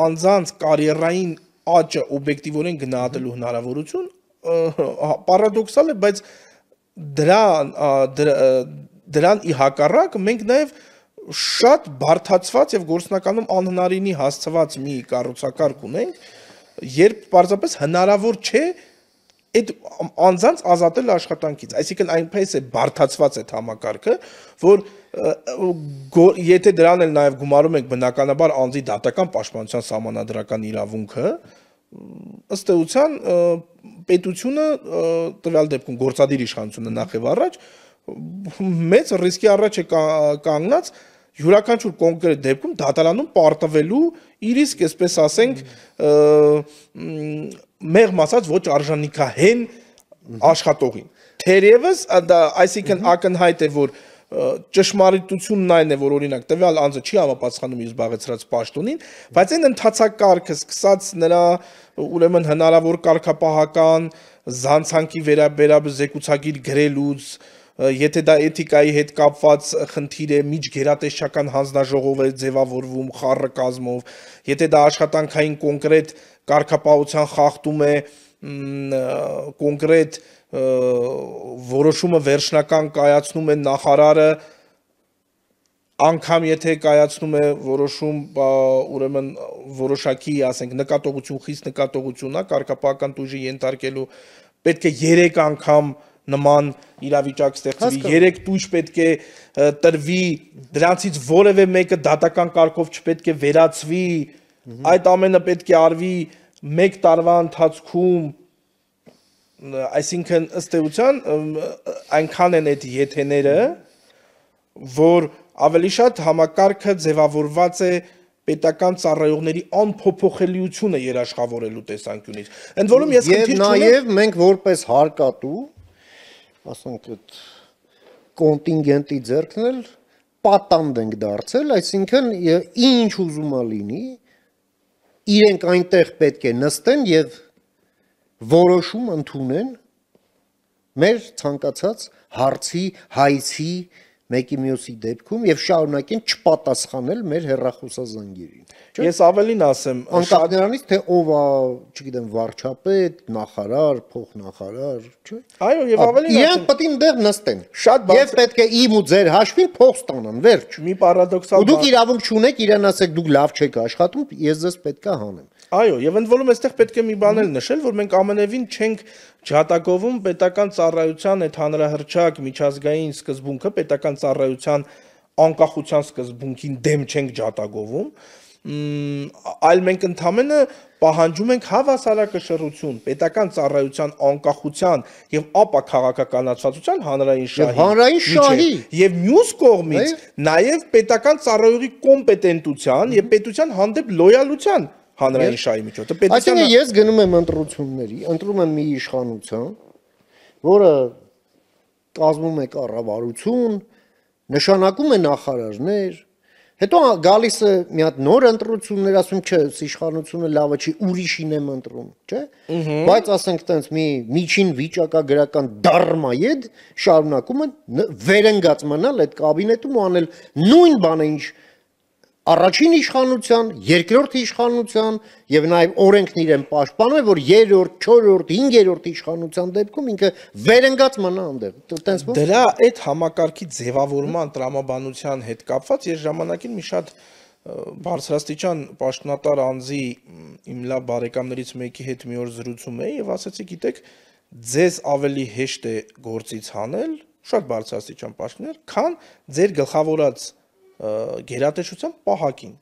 անձանց կարիերային աճը օբյեկտիվորեն գնահատելու հնարավորություն, պարադոքսալ է, բայց դրան դրան ի հակառակ մենք նաև շատ բարթացված եւ գործնականում անհնարինի հասցված մի կառուցակարգ ունենք, երբ պարզապես հնարավոր չէ այդ անձանց ազատել աշխատանքից այսինքն այնպես է բարթացված այդ համակարգը որ եթե դրան էլ նաև գումարում ենք բնականաբար անձի դատական պաշտպանության սահմանադրական իրավունքը ըստ էության պետությունը տվյալ դեպքում գործադիր իշխանությունը նախ եւ առաջ մեծ ռիսկի առաջ է կա- կանգնած յուրաքանչյուր կոնկրետ դեպքում դատարանում պարտվելու իր իսկ այսպես ասենք մեղմ ասած ոչ արժանիքահեն աշխատողին թերևս այսինքն ակնհայտ է որ ճշմարիտությունն այն է որ օրինակ տվյալ անձը չի համապատասխանում իր զբաղեցրած պաշտոնին բայց այն ընթացակարգը սկսած նրա ուրեմն հնարավոր կարգապահական զանցանքի վերաբերաբար զեկուցագիր գրելուց եթե դա էթիկայի հետ կապված խնդիր է միջգերատեսչական հանձնաժողով է ձևավորվում խառը կազմով եթե դա աշխատանքային կոնկրետ կարգապահության խախտում է կոնկրետ որոշումը վերջնական կայացնում է նախարարը անգամ եթե կայացնում է որոշում ուրեմն որոշակի, ասենք, նկատողություն, խիստ նկատողություն, հա, կարգապահական տույժի ենթարկելու պետք է 3 անգամ նման իրավիճակ ստեղծվի, 3 տույժ պետք է տրվի, դրանցից որևէ մեկը դատական կարգով չպետք է վերացվի, այդ ամենը պետք է արվի 1 տարվա ընթացքում այսինքն ըստ էության այնքան են այդ եթեները որ ավելի շատ համակարգը ձևավորված է պետական ծառայողների անփոփոխելիությունը երաշխավորելու տեսանկյունից։ Ընդ որում ես Եվ խնդիր չունեմ նաև մենք որպես հարկատու, ասենք այդ կոնտինգենտի ձեռքն էլ պատանդ ենք դարձել, այսինքն ինչ ուզում ա լինի, իրենք այնտեղ պետք է նստեն եւ որոշում ընդունեն մեր ցանկացած հարցի, հայցի, մեկի մյուսի դեպքում եւ շարունակեն չպատասխանել մեր հերախոսազանգերին։ Չէ՞։ ես ավելին ասեմ Անկախ նրանից թե ով է, չգիտեմ, վարչապետ, նախարար, փոխնախարար, չէ՞։ այո եւ ավելին Իրենք ասեմ պետք է այնտեղ նստեն։ Շատ բարձր- Եվ պետք է իմ ու ձեր հաշվին փող ստանան, վերջ։ մի պարադոքսալ Ու դուք բան- իրավունք չունեք իրեն ասեք դուք լավ չեք աշխատում, ես ձեզ պետքա հանեմ։ Այո, եւ ընդ որում այստեղ պետք է մի բան էլ նշել, որ մենք ամենևին չենք ջատագովում պետական ծառայության այդ հանրահրճակ միջազգային սկզբունքը, պետական ծառայության անկախության սկզբունքին դեմ չենք ջատագովում, այլ մենք ընդամենը պահանջում ենք հավասարակշռություն պետական ծառայության անկախության եւ ապա քաղաքականացվածության հանրային շահի հանրային միջև։ շահի։ եւ մյուս կողմից նաեւ պետական ծառայողի կոմպետենտության եւ պետության հանդեպ լոյալության հանրային շահի միջոցը պետության Այսինքն ես գնում եմ ընտրությունների, ընտրում եմ մի իշխանության, որը կազմում է կառավարություն, նշանակում է նախարարներ, հետո գալիս է մի հատ նոր ընտրություններ, ասում չէ, իշխանությունը լավը չի, ուրիշին եմ ընտրում, չէ՞։ Բայց ասենք տենց մի միջին վիճակագրական դարմայեդ շարունակում են վերընկած մնալ այդ կաբինետում ու անել նույն բանը, ինչ առաջին իշխանության, երկրորդ իշխանության եւ նաեւ օրենքն իրեն պաշտպանում է, որ երրորդ, չորրորդ, հինգերորդ իշխանության դեպքում ինքը վերընկած մնա այնտեղ։ Տենց որ Դրա այդ համակարգի ձևավորման տրամաբանության հետ կապված ես ժամանակին մի շատ բարձրաստիճան պաշտոնատար անձի իմ լավ բարեկամներից մեկի հետ մի օր զրուցում էի եւ ասացի, գիտեք, ձեզ ավելի հեշտ է գործից հանել, շատ բարձրաստիճան պաշտոնյալ, քան ձեր գլխավորած գերատեսչության պահակին,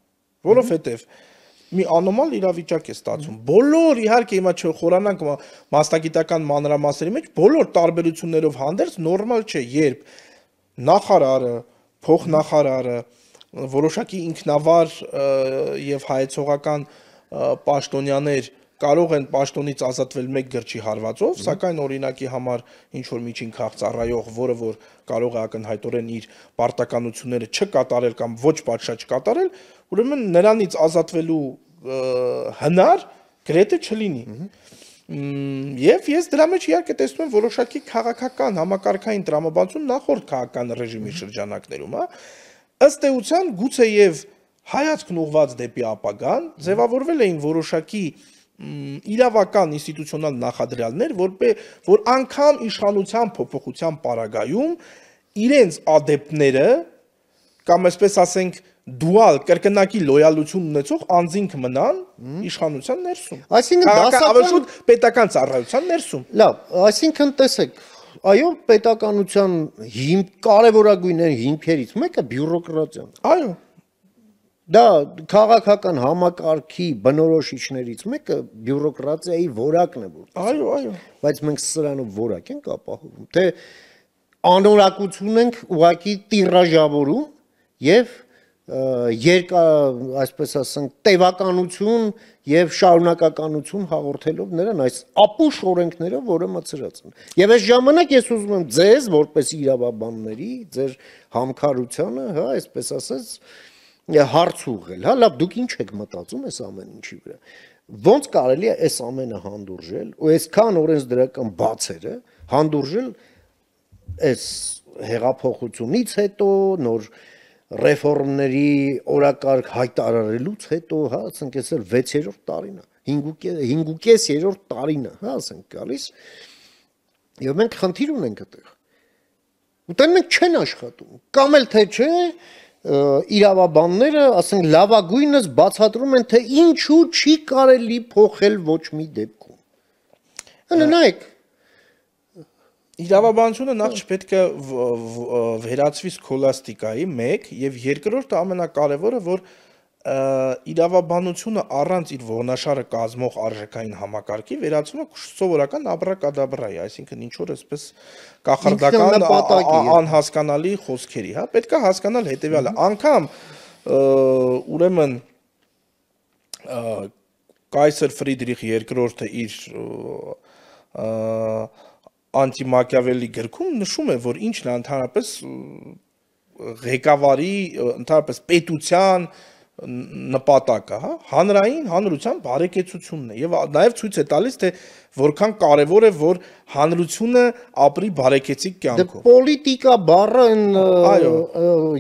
որովհետեւ մի անոմալ իրավիճակ է ստացվում։ Բոլոր իհարկե հիմա չխորանանք մա- մասնագիտական մանրամասերի մեջ, բոլոր տարբերություններով հանդերձ նորմալ չէ, երբ նախարարը, փոխնախարարը, որոշակի ինքնավար եւ հայեցողական պաշտոնյաներ կարող են պաշտոնից ազատվել մեկ գրչի հարվածով, սակայն օրինակի համար ինչ որ միջին քաղ ծառայող, որը որ կարող է ակնհայտորեն իր պարտականությունները չկատարել կամ ոչ պատշաճ կատարել, ուրեմն նրանից ազատվելու հնար գրեթե չլինի։ Եվ ես դրա մեջ իհարկե տեսնում եմ որոշակի քաղաքական համակարգային տրամաբանություն նախորդ քաղաքական ռեժիմի շրջանակներում, հա։ Ըստ էության գուցե եւ հայացքն ուղված դեպի ապագան ձևավորվել էին որոշակի մ, իրավական ինստիտուցիոնալ նախադրյալներ, որպե որ անգամ իշխանության փոփոխության պարագայում իրենց ադեպտները կամ այսպես ասենք դուալ կրկնակի լոյալություն ունեցող անձինք մնան իշխանության ներսում։ Այսինքն դասական- պետական ծառայության ներսում։ Լավ, այսինքն տեսեք, այո, պետականության հիմ կարևորագույն հիմքերից մեկը բյուրոկրատիան։ Այո։ Դա քաղաքական համակարգի բնորոշիչներից մեկը բյուրոկրատիայի որակն է, որ Այո, այո։ բայց մենք սրանով որակ ենք ապահովում, թե անորակություն ենք ուղակի տիրաժավորում եւ երկա, այսպես ասենք, տևականություն եւ շարունակականություն հաղորդելով նրան այս ապուշ օրենքներով, որը մցրած են։ Եվ այս ժամանակ ես ուզում եմ ձեզ, որպես իրավաբանների, ձեր համքարությանը, հա, այսպես ասած, հարց ուղղել, հա, լավ, դուք ինչ եք մտածում այս ամեն ինչի վրա։ Ոնց կարելի է այս ամենը հանդուրժել ու այսքան օրենսդրական բացերը հանդուրժել այս հեղափոխությունից հետո նոր ռեֆորմների օրակարգ հայտարարելուց հետո, հա, ասենք այս էլ 6-րդ տարին է, 5.5-3-րդ տարին է, հա, ասենք գալիս։ Եվ մենք խնդիր ունենք այդտեղ։ Ուտեն մենք չեն աշխատում։ Կամ էլ թե չէ, ը, իրավաբանները, ասենք, լավագույնս բացատրում են, թե ինչու չի կարելի փոխել ոչ մի դեպքում։ Հələ նայեք, Իրավաբանությունը նախ չպետք է վերածվի սքոլաստիկայի 1 եւ երկրորդը ամենակարևորը որ իրավաբանությունը առանց իր ողնաշարը կազմող արժեքային համակարգի վերածվում է սովորական աբրակադաբրայի, այսինքն ինչ որ այսպես կախարդական անհասկանալի խոսքերի, հա, պետք է հասկանալ հետեւյալը, անգամ ուրեմն Կայսեր Ֆրիդրիխ II-ը իր անտիմակիավելի գրքում նշում է, որ ինչն է ընդհանրապես ղեկավարի ընդհանրապես պետության նպատակը, հա, հանրային հանրության բարեկեցությունն է եւ նաեւ ցույց է տալիս թե որքան կարեւոր է որ հանրությունը ապրի բարեկեցիկ դե կյանքով։ պոլիտիկա բառը այն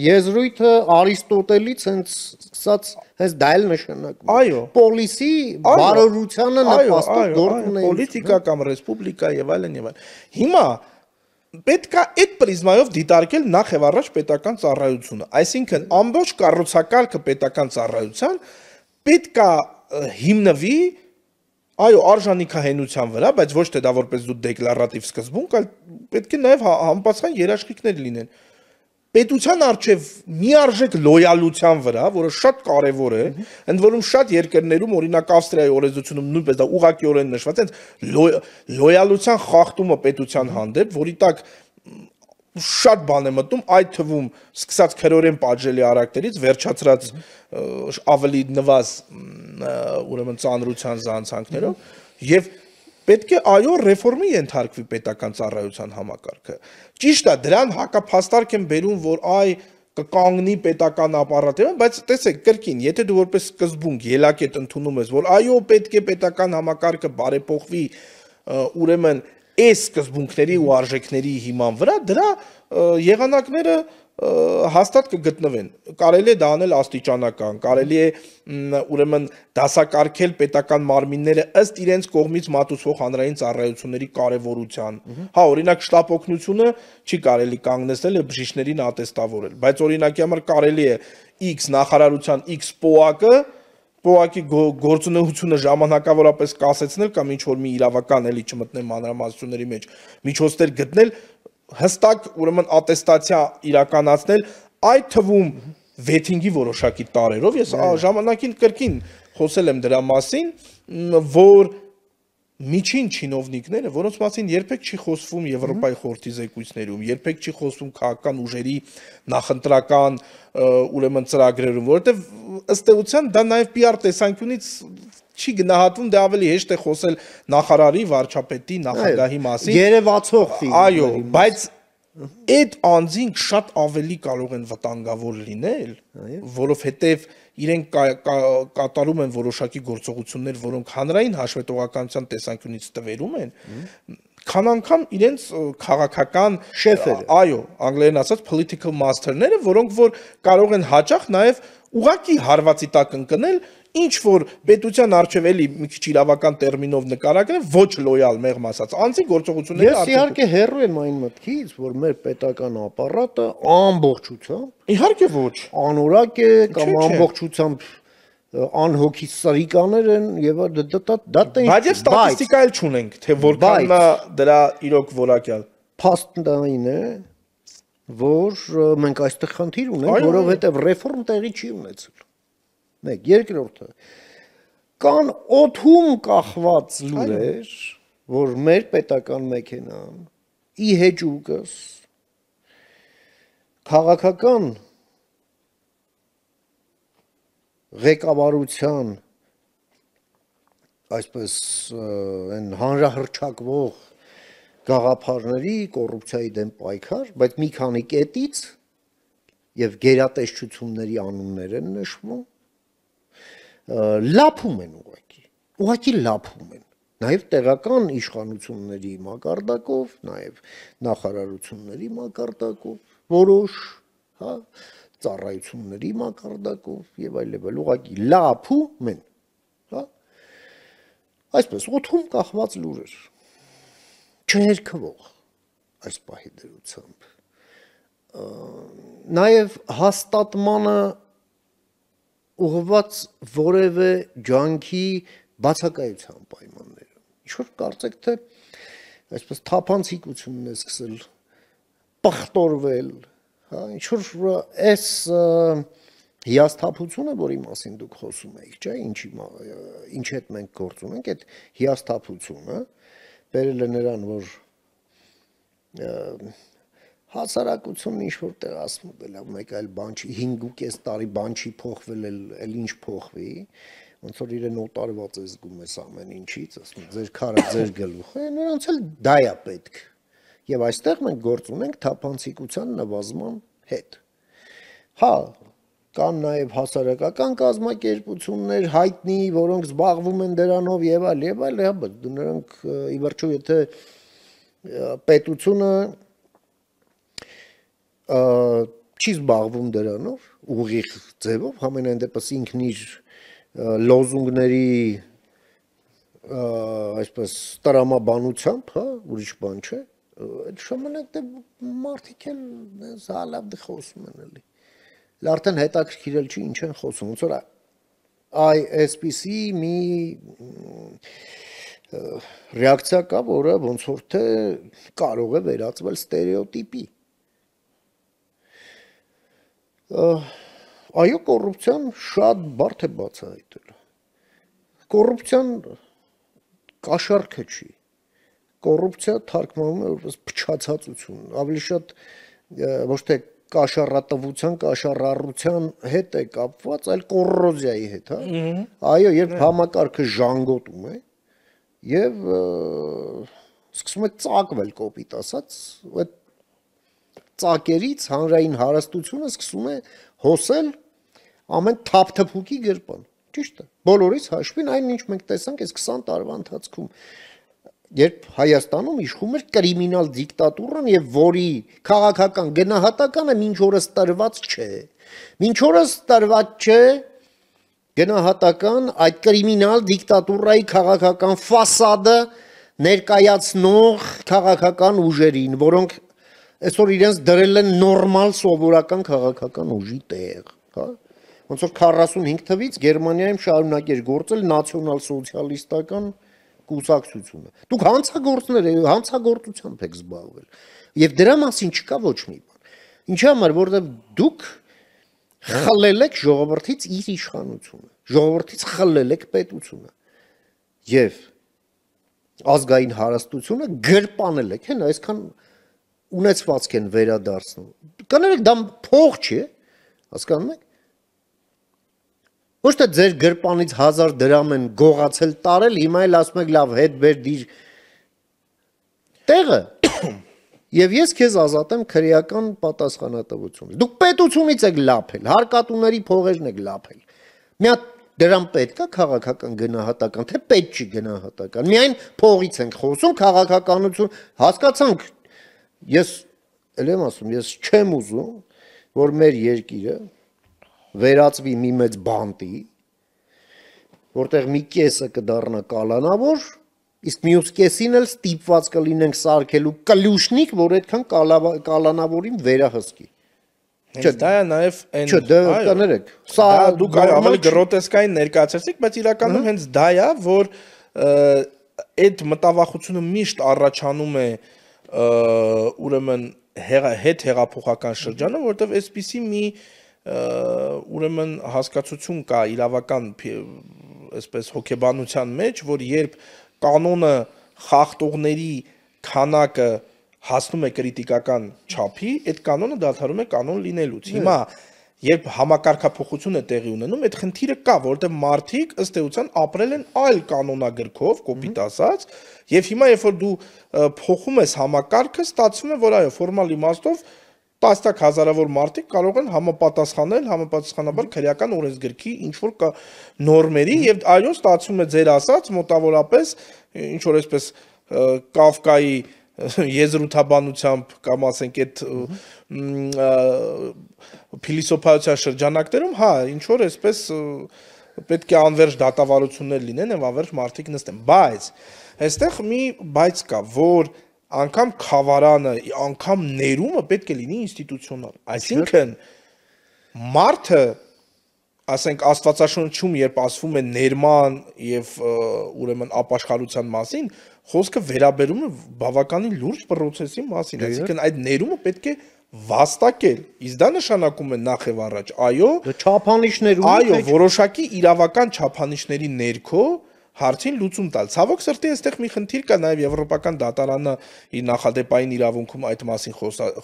եզրույթը Արիստոտելից հենց սկսած հենց դա էլ նշանակում։ Այո։ Պոլիսի բարօրությանը նպաստող գործունեություն։ պոլիտիկա կամ ռեսպուբլիկա եւ այլն եւ այլն։ Հիմա պետքա այդ պրիզմայով դիտարկել նախ եւ առաջ պետական ծառայությունը։ Այսինքն ամբողջ կառուցակարգը պետական ծառայության պետքա ը, հիմնվի այո արժանիքահենության վրա, բայց ոչ թե դա որպես դու դեկլարատիվ սկզբունք, այլ պետք է նաև հա- համապատասխան երաշխիքներ լինեն։ պետության արչև միարժեք լոյալության վրա, որը շատ կարևոր է, ընդ որում շատ երկրներում, օրինակ Ավստրիայի օրենսդրությունում նույնպես դա ուղղակիորեն նշված է, լոյ, լոյալության խախտումը պետության հանդեպ, որի տակ շատ բան է մտնում, այդ թվում սկսած քրորեն պատժելի արակներից վերջացրած ը, ավելի նվազ ուրեմն ծանրության զանցանքներով եւ պետք է այո ռեֆորմի ենթարկվի պետական ծառայության համակարգը։ Ճիշտ է, դրան հակափաստարկ են բերում, որ այ կկանգնի պետական ապարատը, բայց տեսեք, կրկին, եթե դու որպես սկզբունք ելակետ ընդունում ես, որ այո, պետք է պետական համակարգը բարեփոխվի, ուրեմն այս սկզբունքների ու արժեքների հիման վրա դրա եղանակները ը, հաստատ կգտնվեն։ Կարելի է դա անել աստիճանական, կարելի է ուրեմն դասակարգել պետական մարմինները ըստ իրենց կողմից մատուցվող հանրային ծառայությունների կարևորության։ Հա, օրինակ շտապ օգնությունը չի կարելի կանգնեցնել եւ բժիշկներին ատեստավորել, բայց օրինակի համար կարելի է X նախարարության X պոակը պոակի գործունեությունը ժամանակավորապես կասեցնել կամ ինչ որ մի իրավական էլի չմտնեմ մանրամասնությունների մեջ միջոցներ գտնել հստակ ուրեմն ատեստացիա իրականացնել այդ թվում վեթինգի որոշակի տարերով ես ժամանակին կրկին խոսել եմ դրա մասին որ միջին չինովնիկները, որոնց մասին երբեք չի խոսվում Եվրոպայի խորհրդի զեկույցներում, երբեք չի խոսվում քաղաքական ուժերի նախընտրական ուրեմն ծրագրերում, որովհետև ըստ էության դա նաև PR տեսանկյունից չի գնահատվում, դա ավելի հեշտ է խոսել նախարարի, վարչապետի, նախագահի մասին։ Երևացող Այո, ֆիգուրների բայց այդ անձինք շատ ավելի կարող են վտանգավոր լինել, որովհետև իրենք կա- կա- կատարում են որոշակի գործողություններ, որոնք հանրային հաշվետվողականության տեսանկյունից տվերում են, քան անգամ իրենց քաղաքական Շեֆերը։ այո, անգլերեն ասած political master-ները, որոնք որ կարող են հաճախ նաև ուղակի հարվածի տակ ընկնել ինչ որ պետության արժև էլի մի քիչ իրավական տերմինով նկարագրել ոչ լոյալ մեղմ ասած անձի գործողությունների Ես իհարկե հերո եմ այն մտքից, որ մեր պետական ապարատը ամբողջությամբ իհարկե ոչ անորակ է կամ ամբողջությամբ անհոգի սրիկաներ են եւ դա դա դա դա բայց եւ ստատիստիկա էլ չունենք թե որքանն է դրա իրոք որակյալ փաստային է որ մենք այստեղ խնդիր ունենք, որովհետեւ ռեֆորմ տեղի չի ունեցել։ Մեկ, երկրորդը. Կան օթում կախված լուրեր, որ մեր պետական մեքենան ի հեճուկս քաղաքական ղեկավարության այսպես այն հանրահրճակվող գաղափարների կոռուպցիայի դեմ պայքար, բայց մի քանի կետից եւ գերատեսչությունների անուններ են նշվում լափում են ուղակի ուղակի լափում են նաև տեղական իշխանությունների մակարդակով, նաև նախարարությունների մակարդակով, որոշ, հա, ծառայությունների մակարդակով եւ այլ եւ այլ ուղակի լափում են, հա։ Այսպես օթում կախված լուրեր չներքվող այս պահի դրությամբ նաև հաստատմանը ուղղված որևէ ջանքի բացակայության պայմաններում։ Ինչ որ կարծեք թե այսպես թափանցիկությունն է սկսել պխտորվել, հա, ինչ որ այս հիասթափությունը, որի մասին դուք խոսում եք, չէ, ինչի ինչ հետ մենք գործ ունենք, այդ հիասթափությունը բերել է նրան, որ հասարակությունն ինչ որտեղ ասում է, մեկ այլ բան չի, 5.5 տարի բան չի փոխվել, էլ ինչ փոխվի, ոնց որ իրեն օտարված է զգում ես ամեն ինչից, ասում ձեր քարը ձեր գլուխը, նրանց էլ դա է պետք։ Եվ այստեղ մենք գործ ունենք թափանցիկության նվազման հետ։ Հա, կան նաև հասարակական կազմակերպություններ հայտնի, որոնք զբաղվում են դրանով եւ այլ եւ այլ, հա, նրանք ի վերջո եթե պետությունը չի զբաղվում դրանով ուղիղ ձևով, համենայն դեպս ինքն իր լոզունգների այսպես տրամաբանությամբ, հա, ուրիշ բան չէ, այդ ժամանակ դե մարդիկ էլ այս հալավ դե խոսում են էլի։ Լա արդեն հետաքրքիր էլ չի ինչ են խոսում, ոնց որ այ այսպիսի մի ռեակցիա կա, որը ոնց որ թե կարող է վերածվել ստերեոտիպի։ Այո, կոռուպցիան շատ բարդ է բացահայտել։ Կոռուպցիան կաշառքը չի։ Կոռուպցիա թարգմանվում է որպես փչացածություն, ավելի շատ ոչ թե կաշառատվության, կաշառառության հետ է կապված, այլ կոռոզիայի հետ, հա։ Այո, երբ համակարգը ժանգոտում է եւ սկսում է ծակվել կոպիտ ասած, այդ ծակերից հանրային հարստությունը սկսում է հոսել ամեն թափթփուկի գրպան։ Ճիշտ է։ Բոլորից հաշվին այն ինչ մենք տեսանք այս 20 տարվա ընթացքում, երբ Հայաստանում իշխում էր կրիմինալ դիկտատուրան եւ որի քաղաքական գնահատականը մինչ օրս տրված չէ։ Մինչ օրս տրված չէ գնահատական այդ կրիմինալ դիկտատուրայի քաղաքական ֆասադը ներկայացնող քաղաքական ուժերին, որոնք այսօր իրենց դրել են նորմալ սովորական քաղաքական ուժի տեղ, հա? Ոնց որ 45 թվից Գերմանիայում շարունակեր գործել նացիոնալ սոցիալիստական կուսակցությունը։ Դուք հանցագործներ հանցագործությամբ եք զբաղվել։ Եվ դրա մասին չկա ոչ մի բան։ Ինչի համար, որովհետև դուք խլել եք ժողովրդից իր իշխանությունը, ժողովրդից խլել եք պետությունը։ Եվ ազգային հարստությունը գրպանել եք, հեն այսքան ունեցվածք են վերադարձնում։ Կներեք դա փող չի, հասկանում եք։ Ոչ թե ձեր գրպանից 1000 դրամ են գողացել տարել, հիմա էլ ասում եք լավ հետ բեր դիր տեղը։ Եվ ես քեզ ազատեմ քրեական պատասխանատվությունից։ Դուք պետությունից եք լափել, հարկատուների փողերն եք լափել։ Մի հատ դրան պետք է քաղաքական գնահատական, թե պետք չի գնահատական։ Միայն փողից ենք խոսում, քաղաքականություն հասկացանք ես ել եմ ասում, ես չեմ ուզում, որ մեր երկիրը վերածվի մի մեծ բանտի, որտեղ մի կեսը կդառնա կալանավոր, իսկ մյուս կեսին էլ ստիպված կլինենք սարքելու կլյուշնիկ, որ այդքան կալանավորին վերահսկի։ Չէ, դա է նաև այն Չէ, այո, կներեք։ Սա դա դուք ավելի գրոտեսկային ներկայացրեցիք, բայց իրականում հենց դա է, որ այդ մտավախությունը միշտ առաջանում է ը, ուրեմն հետ հեղափոխական շրջանում, որտեղ այսպիսի մի ուրեմն հասկացություն կա իրավական այսպես հոգեբանության մեջ, որ երբ կանոնը խախտողների քանակը հասնում է քրիտիկական չափի, այդ կանոնը դադարում է կանոն լինելուց։ Հիմա երբ համակարգափոխություն է տեղի ունենում, այդ խնդիրը կա, որովհետև մարդիկ ըստ էության ապրել են այլ կանոնագրքով, կոպիտ ասած, եւ հիմա երբ որ դու փոխում ես համակարգը, ստացվում է, որ այո, ֆորմալ իմաստով տասնյակ հազարավոր մարդիկ կարող են համապատասխանել համապատասխանաբար քրեական օրենսգրքի ինչ որ կա նորմերի եւ այո ստացվում է ձեր ասած մոտավորապես ինչ որ այսպես Կավկայի եզրութաբանությամբ կամ ասենք այդ փիլիսոփայության շրջանակներում հա ինչ որ այսպես պետք է անverջ դատավարություններ լինեն եւ անverջ մարդիկ նստեն բայց այստեղ մի բայց կա որ անգամ խավարանը անգամ ներումը պետք է լինի ինստիտուցիոնալ այսինքն մարդը ասենք աստվածաշնչում երբ ասվում է ներման եւ ուրեմն ապաշխարության մասին խոսքը վերաբերում է բավականին լուրջ process-ի մասին այսինքն այդ ներումը պետք է վաստակել իսկ դա նշանակում է նախ եւ առաջ այո Դե չափանիշներում այո թե- որոշակի իրավական չափանիշների ներքո հարցին լուծում տալ։ Ցավոք սրտի այստեղ մի խնդիր կա նաև եվրոպական դատարանը իր նախադեպային իրավունքում այդ մասին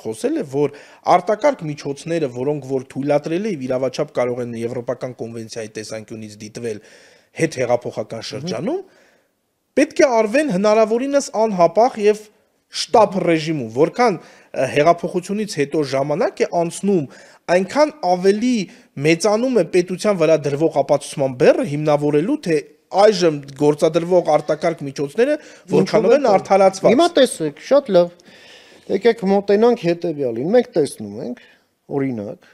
խոսել է, որ արտակարգ միջոցները, որոնք որ թույլատրել է իրավաչափ կարող են եվրոպական կոնվենցիայի տեսանկյունից դիտվել հետ հեղափոխական շրջանում, պետք է արվեն հնարավորինս անհապաղ եւ շտաբ ռեժիմում, որքան հեղափոխությունից հետո ժամանակ է անցնում, այնքան ավելի մեծանում է պետության վրա դրվող ապացուցման բեռը հիմնավորելու թե այժմ գործադրվող արտակարգ միջոցները որքանով են արդարացված։ Հիմա տեսեք, շատ լավ։ Եկեք մոտենանք հետեւյալին։ Մենք տեսնում ենք, օրինակ,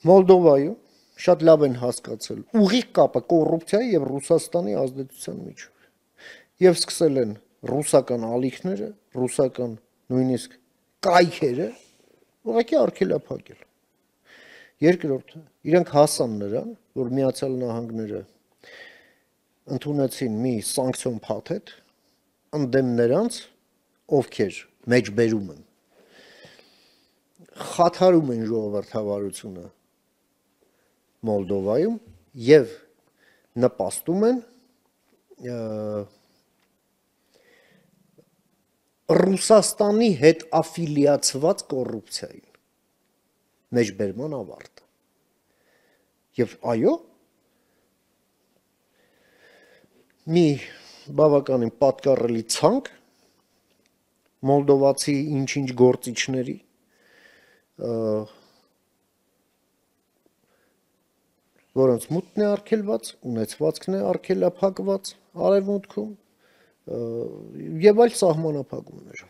Մոլդովայում շատ լավ են հասկացել ուղիղ կապը կոռուպցիայի եւ Ռուսաստանի ազդեցության միջև։ Եվ սկսել են ռուսական ալիքները, ռուսական նույնիսկ կայքերը ուղղակի արգելափակել։ Երկրորդը, իրենք հասան նրան, որ Միացյալ Նահանգները ընդունեցին մի սանկցիոն փաթեթ ընդդեմ նրանց, ովքեր մեջբերում են խաթարում են ժողովրդավարությունը Մոլդովայում եւ նպաստում են ը, Ռուսաստանի հետ աֆիլիացված կոռուպցիային մեջբերման ավարտը։ Եվ այո, մի բավականին պատկառելի ցանկ մոլդովացի ինչ-ինչ գործիչների որոնց մուտքն է արգելված, ունեցվածքն է արգելափակված արևմուտքում եւ այլ սահմանափակումներ։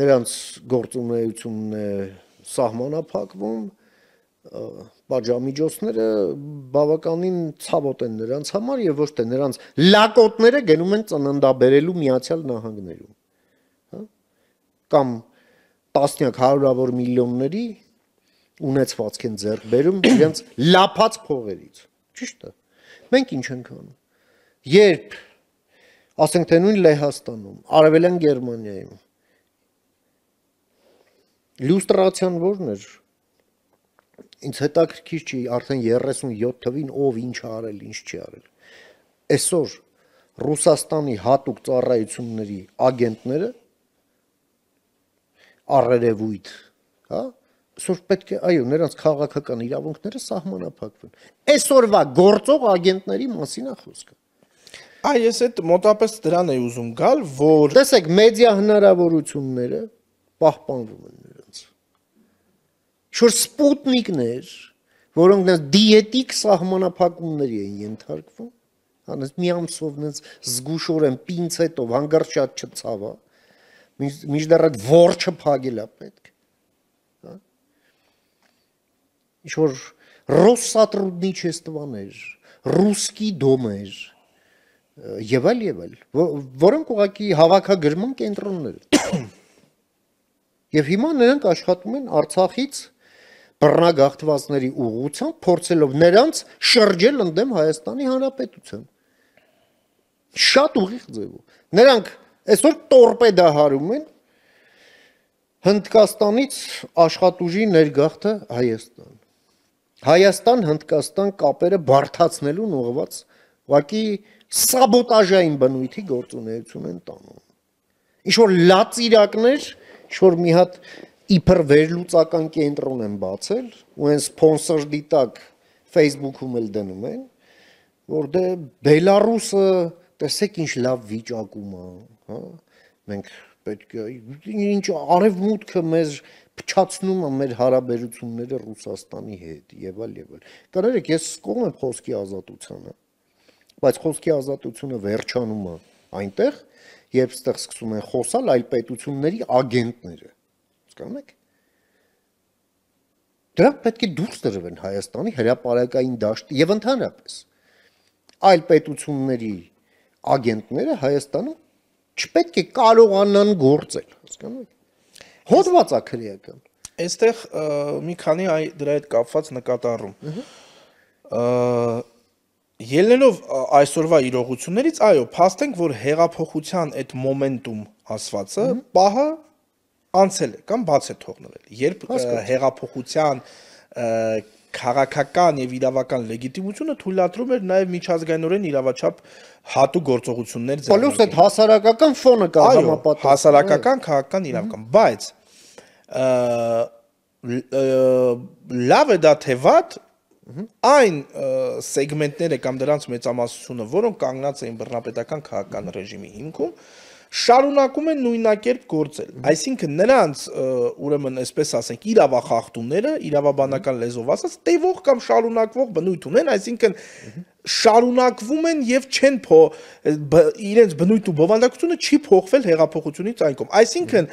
Նրանց գործունեությունն է սահմանափակվում, պատժամիջոցները բավականին ցավոտ են նրանց համար եւ ոչ թե նրանց լակոտները գնում են ծննդաբերելու Միացյալ Նահանգներում հա? կամ տասնյակ հարյուրավոր միլիոնների ունեցվածք են ձեռք բերում իրենց լափած փողերից։ Ճիշտ է։ Մենք ինչ ենք անում։ Երբ ասենք թե նույն Լեհաստանում, Արևելյան Գերմանիայում լյուստրացիան ո՞րն էր։ Ինձ հետաքրքիր չի արդեն 37 թվին ով ինչ արել, ինչ չի արել։ Այսօր Ռուսաստանի հատուկ ծառայությունների ագենտները առերևույթ, հա, այսօր պետք է, այո, նրանց քաղաքական իրավունքները սահմանափակվեն։ Այսօրվա գործող ագենտների մասին է խոսքը։ Այ ես այդ մոտապես դրան էի ուզում գալ, որ Տեսեք, մեդիա հնարավորությունները պահպանվում են նրանց։ Շուտ սպուտնիկներ, որոնք նրանց դիետիկ սահմանափակումների են ենթարկվում, հանես մի ամսով նրանց զգուշորեն պինցետով հանգարց շատ չցավա, միջդեռ այդ որջը փագել է պետք։ Հա։ Ինչ որ Ռոսսատրուդնիչեստվաներ, ռուսկի դոմեր եւ այլ եւ այլ, որ- որոնք ուղղակի հավաքագրման կենտրոններ են։ Եվ հիմա նրանք աշխատում են Արցախից բռնագաղթվածների ուղղությամբ փորձելով նրանց շրջել ընդդեմ Հայաստանի Հանրապետության։ Շատ ուղիղ ձևով։ Նրանք այսօր տորպեդահարում են Հնդկաստանից աշխատուժի ներգաղթը Հայաստան։ Հայաստան-Հնդկաստան կապերը բարթացնելուն ուղղված ուղղակի սաբոտաժային բնույթի գործունեություն են տանում։ Ինչ որ լաց իրակներ, ինչ որ մի հատ իբր վերլուծական կենտրոն են բացել, ու այն սպոնսոր դիտակ Facebook-ում էլ դնում են, որ դե Բելարուսը տեսեք ինչ լավ վիճակում է, հա։ Մենք պետք է ինչ արևմուտքը մեզ փչացնում է մեր հարաբերությունները Ռուսաստանի հետ եւ այլ եւ այլ։ Կարերեք ես կողմ եմ խոսքի ազատությանը, բայց խոսքի ազատությունը վերջանում է այնտեղ, երբ ստեղ սկսում են խոսալ այլ պետությունների ագենտները։ Հասկանում եք։ Դրանք պետք է դուրս տրվեն Հայաստանի հրապարակային դաշտի եւ ընդհանրապես այլ պետությունների ագենտները Հայաստանում չպետք է կարողանան գործել, հասկանում եք։ Հոդվածա քրեական։ Այստեղ մի քանի այ դրա հետ կապված նկատառում։ Ա ելնելով այսօրվա իրողություններից, այո, փաստենք, որ հեղափոխության այդ մոմենտում ասվածը պահը անցել է կամ բաց է թողնվել։ Երբ հեղափոխության քաղաքական եւ իրավական լեգիտիմությունը թույլատրում էր նաեւ միջազգայինորեն իրավաչափ հատուկ գործողություններ Պլյուս այդ հասարակական ֆոնը կա Այո, համապատասխան։ հասարակական, քաղաքական, իրավական, բայց լավ է դա թե վատ այն սեգմենտները կամ դրանց մեծամասնությունը, որոնք կանգնած էին բռնապետական քաղաքական ռեժիմի հիմքում, շարունակում են նույնակերպ գործել։ Այսինքն նրանց ուրեմն այսպես ասենք իրավախախտումները, իրավաբանական լեզվով ասած, տևող կամ շարունակվող բնույթ ունեն, այսինքն շարունակվում են եւ չեն փո իրենց բնույթ ու բովանդակությունը չի փոխվել հեղափոխությունից այն կողմ։ Այսինքն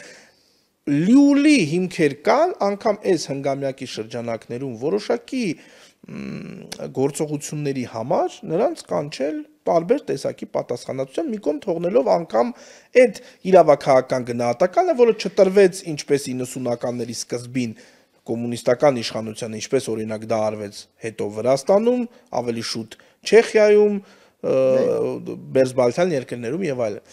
լիուլի հիմքեր կան անգամ այս հնգամյակի շրջանակներում որոշակի մ, գործողությունների համար նրանց կանչել տարբեր տեսակի պատասխանատվության մի կողմ թողնելով անգամ այդ իրավաքաղաքական գնահատականը, որը չտրվեց ինչպես 90-ականների սկզբին կոմունիստական իշխանության, ինչպես օրինակ դա արվեց հետո Վրաստանում, ավելի շուտ Չեխիայում, Բերզբալթյան երկրներում եւ այլն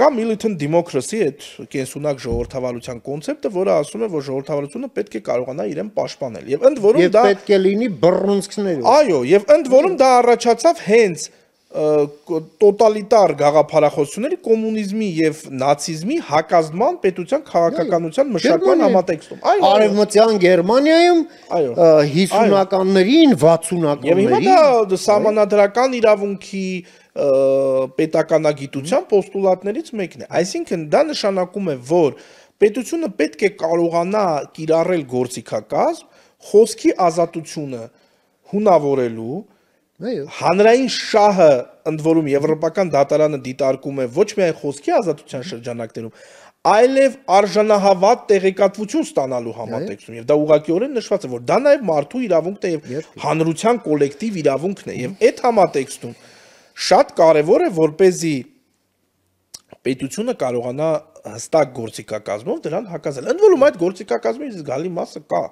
կա militant democracy այդ կենսունակ ժողովրդավարության կոնցեպտը, որը ասում է, որ ժողովրդավարությունը պետք է կարողանա իրեն պաշտպանել։ Եվ ընդ որում դա պետք է լինի բռունցքներով։ այո, եւ ընդ որում դա առաջացավ հենց տոտալիտար գաղափարախոսությունների կոմունիզմի եւ նացիզմի հակազդման պետության քաղաքականության մշակման համատեքստում։ Այո, այո։ Արևմտյան Գերմանիայում Այո։ 50-ականներին, Եվ հիմա 60-ականներին դա սահմանադրական իրավունքի ը, պետականագիտության պոստուլատներից մեկն է։ Այսինքն դա նշանակում է, որ պետությունը պետք է կարողանա կիրառել գործիքակազմ խոսքի ազատությունը հունավորելու հանրային շահը ընդ որում եվրոպական դատարանը դիտարկում է ոչ միայն խոսքի ազատության շրջանակներում, այլև արժանահավատ տեղեկատվություն ստանալու համատեքստում եւ դա ուղղակիորեն նշված է որ դա նաեւ մարդու իրավունքն է եւ հանրության կոլեկտիվ իրավունքն է եւ այդ համատեքստում շատ կարեւոր է որ เป զի պետությունը կարողանա հստակ գործիքակազմով դրան հակազել։ Ընդ որում այդ գործիքակազմի զգալի մասը կա։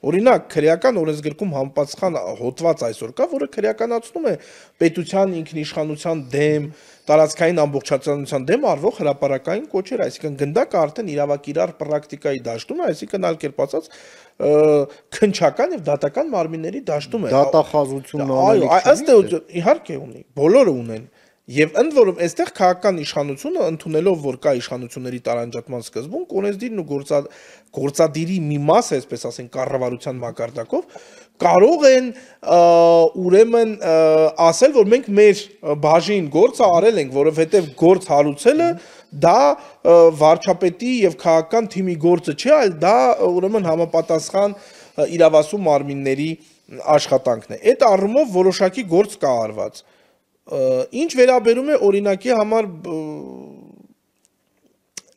Օրինակ, քրեական օրենսգրքում համապատասխան հոդված այսօր կա, որը քրեականացնում է պետության ինքնիշխանության դեմ, տարածքային ամբողջականության դեմ արվող հրաապարակային կոչեր, այսինքն գնդակը արդեն իրավակիրառ պրակտիկայի դաշտում է, այսինքն այլ կերպ ասած, քնչական եւ դատական մարմինների դաշտում է։ դատախազություն Այո, անելիք այ- ըստ իհարկե ունի, բոլորը ունեն։ Եվ ընդ որում այստեղ քաղաքական իշխանությունը ընդունելով որ կա իշխանությունների տարանջատման սկզբունք, օրենսդիրն ու գործա գործադիրի մի մասը, այսպես ասենք, կառավարության մակարդակով կարող են ուրեմն ասել, որ մենք մեր բաժին գործը արել ենք, որովհետև գործ հարուցելը դա վարչապետի եւ քաղաքական թիմի գործը չէ, այլ դա ուրեմն համապատասխան իրավասու մարմինների աշխատանքն է։ Այդ առումով որոշակի գործ կա արված։ Ը, Ինչ վերաբերում է օրինակի համար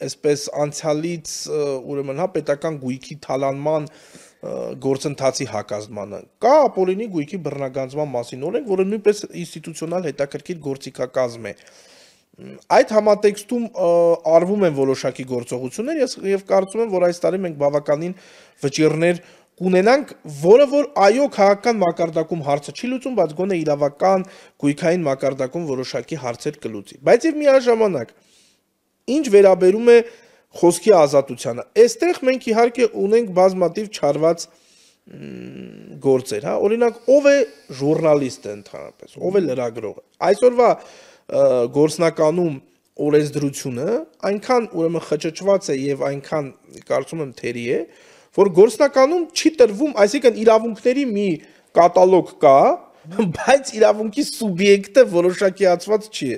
այսպես անցյալից ուրեմն հա պետական գույքի թալանման գործընթացի հակազդմանը։ Կա ապօրինի գույքի բռնագանձման մասին օրենք, որը նույնպես ինստիտուցիոնալ հետաքրքիր գործիքակազմ է։ Այդ համատեքստում արվում են որոշակի գործողություններ ես եւ կարծում եմ, որ այս տարի մենք բավականին վճիրներ կունենանք, որը որ այո քաղաքական մակարդակում հարցը չի լուծում, բայց գոնե իրավական գույքային մակարդակում որոշակի հարցեր կլուծի։ Բայց եւ միաժամանակ ինչ վերաբերում է խոսքի ազատությանը, այստեղ մենք իհարկե ունենք բազմատիվ չարված գործեր, հա, օրինակ ով է ժուրնալիստը ընդհանրապես, ով է լրագրողը։ Այսօրվա գործնականում օրենսդրությունը այնքան ուրեմն խճճված է եւ այնքան կարծում եմ թերի է, որ գործնականում չի տրվում, այսինքն իրավունքների մի կատալոգ կա, բայց իրավունքի սուբյեկտը որոշակիացված չի։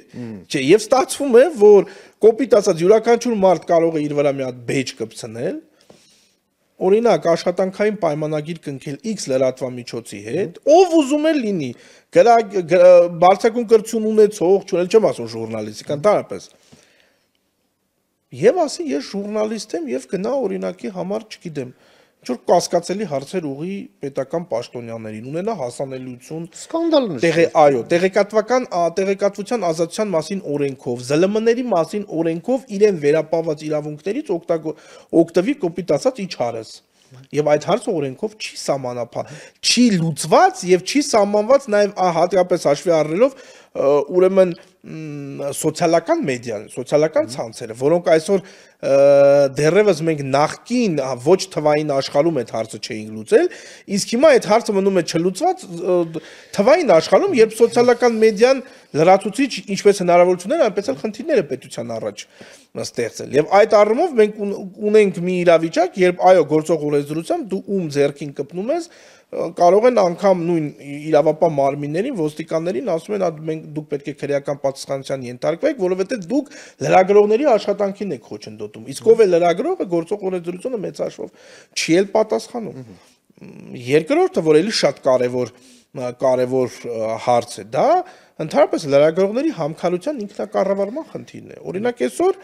Չէ, եւ ստացվում է, որ կոպիտ ասած յուրաքանչյուր մարդ կարող է իր վրա մի հատ բեջ կպցնել, օրինակ աշխատանքային պայմանագիր կնքել X լրատվամիջոցի հետ, ով ուզում է լինի, բարձակուն կրթություն ունեցող, չունել չեմ ասում ժուրնալիստիկ, ընդհանրապես եւ ասի ես ժուրնալիստ եմ եւ գնա օրինակի համար, չգիտեմ, ինչ որ կասկածելի հարցեր ուղի պետական պաշտոնյաներին ունենա հասանելիություն սկանդալն է տեղի այո տեղեկատվական տեղեկատվության ազատության մասին օրենքով ԶԼՄ-ների մասին օրենքով իրեն վերապահված իրավունքներից օգտվի կոպիտ ասած իջարս եւ այդ հարցը օրենքով չի սահմանափակ չի լուծված եւ չի սահմանված նաեւ հատկապես հաշվի առնելով ուրեմն սոցիալական մեդիան, սոցիալական ցանցերը, որոնք այսօր դեռևս մենք նախքին ոչ թվային աշխարհում այդ հարցը չէինք լուծել, իսկ հիմա այդ հարցը մնում է չլուծված թվային աշխարհում, երբ սոցիալական մեդիան լրացուցիչ ինչպես հնարավորություններ, այնպես էլ խնդիրները պետության առաջ ստեղծել։ Եվ այդ առումով մենք ունենք մի իրավիճակ, երբ այո, գործող օրենսդրությամբ դու ում ձեռքին կպնում ես, կարող են անգամ նույն իրավապահ մարմիններին, ոստիկաններին ասում են, մենք դուք պետք է քրեական պատասխանատվության ենթարկվեք, որովհետև դուք լրագրողների աշխատանքին եք խոչընդոտում։ Իսկ ով է լրագրողը գործող օրենսդրությունը մեծ հաշվով չի էլ պատասխանում։ Երկրորդը, որ էլի շատ կարևոր կարևոր հարց է, դա ընդհանրապես լրագրողների համքալության ինքնակառավարման խնդիրն է։ Օրինակ այսօր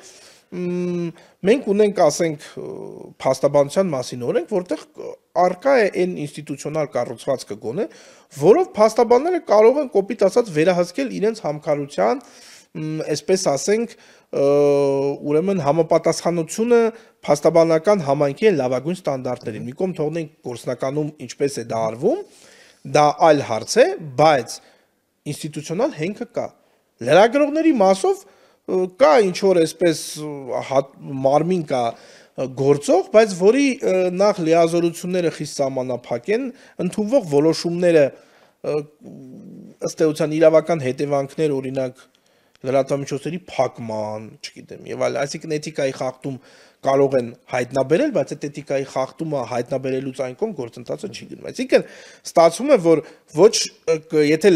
մենք ունենք, ասենք, փաստաբանության մասին օրենք, որտեղ արկա է այն ինստիտուցիոնալ կառուցվածքը գոնե, որով փաստաբանները կարող են կոպիտ ասած վերահսկել իրենց համքարության, այսպես ասենք, ուրեմն համապատասխանությունը փաստաբանական համայնքի լավագույն ստանդարտներին։ Մի կողմ թողնենք գործնականում ինչպես է դա արվում, դա այլ հարց է, բայց ինստիտուցիոնալ հենքը կա։ Լրագրողների մասով կա ինչ որ այսպես մարմին կա գործող, բայց որի նախ լիազորությունները խիստ սահմանափակ են, ընդունվող որոշումները ըստ էության իրավական հետևանքներ օրինակ լրատվամիջոցների փակման, չգիտեմ, եւ այլ, այսինքն էթիկայի խախտում կարող են հայտնաբերել, բայց այդ էթիկայի խախտումը հայտնաբերելուց այն կողմ գործընթացը չի գնում։ Այսինքն ստացվում է, որ ոչ եթե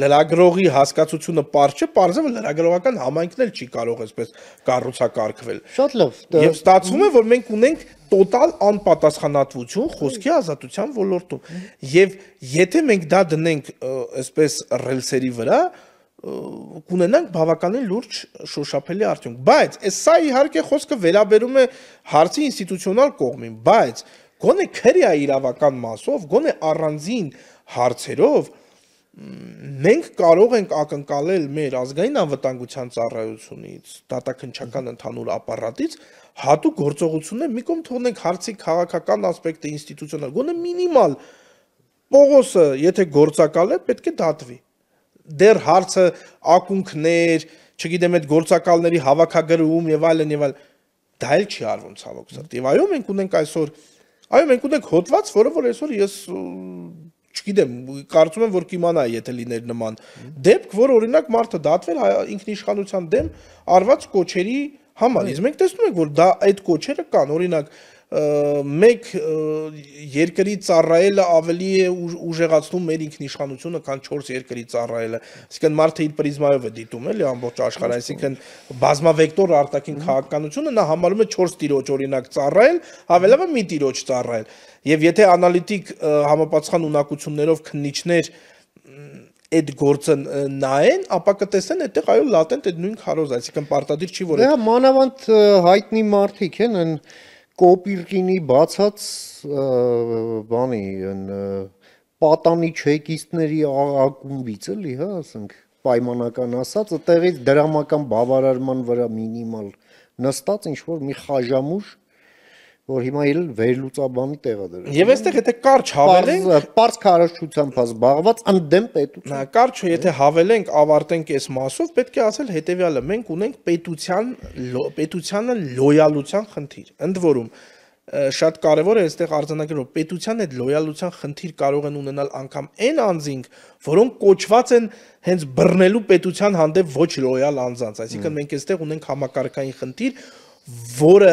լրագրողի հասկացությունը པարզ չէ, པարզը լրագրողական համայնքն էլ չի կարող այսպես կառուցակարգվել։ Շատ լավ։ Եվ ստացվում է, որ մենք ունենք տոտալ անպատասխանատվություն խոսքի ազատության ոլորտում։ Եվ եթե մենք դա դնենք այսպես ռելսերի վրա, կունենանք բավականին լուրջ շոշափելի արդյունք բայց այս սա իհարկե խոսքը վերաբերում է հարցի ինստիտուցիոնալ կողմին բայց գոնե քրեա իրավական մասով գոնե առանձին հարցերով մենք կարող ենք ակնկալել մեր ազգային անվտանգության ծառայությունից, դատաքնչական ընդհանուր ապարատից հատուկ գործողություններ, մի կողմ թողնենք հարցի քաղաքական ասպեկտը, ինստիտուցիոնալ, գոնե մինիմալ Պողոսը, եթե գործակալ է, պետք է դատվի դեռ հարցը ակունքներ, չգիտեմ այդ գործակալների հավաքագրում եւ այլն եւ այլ դա էլ չի արվում ցավոք սրտի։ Եվ այո մենք ունենք այսօր այո մենք ունենք հոդված, որը որ այսօր ես չգիտեմ, կարծում եմ որ կիմանայի, եթե լիներ նման դեպք, որ օրինակ մարդը դատվել ինքնիշխանության դեմ արված կոչերի համար։ Իսկ մենք տեսնում ենք, որ դա այդ կոչերը կան, օրինակ մեկ երկրի ծառայելը ավելի է ուժեղացնում մեր ինքնիշխանությունը, քան 4 երկրի ծառայելը։ Այսինքն մարդը իր պրիզմայով է դիտում էլի ամբողջ աշխարհը, այսինքն բազմավեկտոր արտաքին քաղաքականությունը նա համարում է 4 տիրոջ օրինակ ծառայել, հավելավը մի տիրոջ ծառայել։ Եվ եթե անալիտիկ համապատասխան ունակություններով քննիչներ այդ գործը նայեն, ապա կտեսեն այդտեղ այո լատենտ այդ նույն քարոզ, այսինքն պարտադիր չի որ Դա մանավանդ հայտնի մարդիկ են, այն կոպիրկինի բացած բանի այն պատանի չեկիստների ակումբից էլի, հա, ասենք պայմանական ասած, այդտեղից դրամական բավարարման վրա մինիմալ նստած ինչ որ մի խաժամուշ, որ հիմա էլ վերլուծաբանի տեղը դրել։ Եվ այստեղ եթե կարճ հավելենք, պարզ քարոշչությամբ զբաղված ընդդեմ պետություն։ Նա կարճ եթե հավելենք, ավարտենք այս մասով, պետք է ասել հետեւյալը. մենք ունենք պետության պետությանը լոյալության խնդիր։ Ընդ որում շատ կարևոր է այստեղ արձանագրել, որ պետության այդ լոյալության խնդիր կարող են ունենալ անգամ այն անձինք, որոնք կոչված են հենց բռնելու պետության հանդեպ ոչ լոյալ անձանց, այսինքն մենք այստեղ ունենք համակարգային խնդիր, որը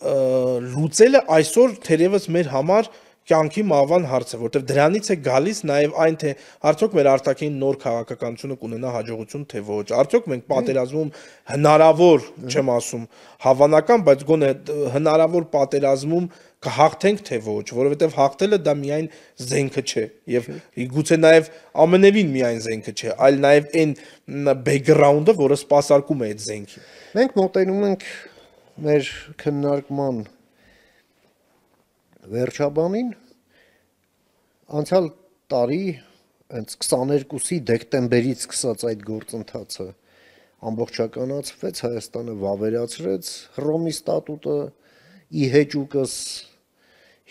լուծելը այսօր թերևս մեր համար կյանքի մահվան հարց է, որտեղ դրանից է գալիս նաև այն, թե արդյոք մեր արտաքին նոր քաղաքականությունը կունենա հաջողություն, թե ոչ։ Արդյոք մենք պատերազմում հնարավոր, չեմ ասում, հավանական, բայց գոնե հնարավոր պատերազմում կհաղթենք թե ոչ, որովհետև հաղթելը դա միայն զենքը չէ եւ գուցե նաեւ ամենևին միայն զենքը չէ, այլ նաեւ այն բեքգրաունդը, որը սпасարկում է այդ զենքին։ Մենք մտնում ենք մեր քննարկման վերջաբանին անցյալ տարի հենց 22-ի դեկտեմբերից սկսած այդ գործընթացը ամբողջականացվեց Հայաստանը վավերացրեց Հռոմի ստատուտը ի հեճուկս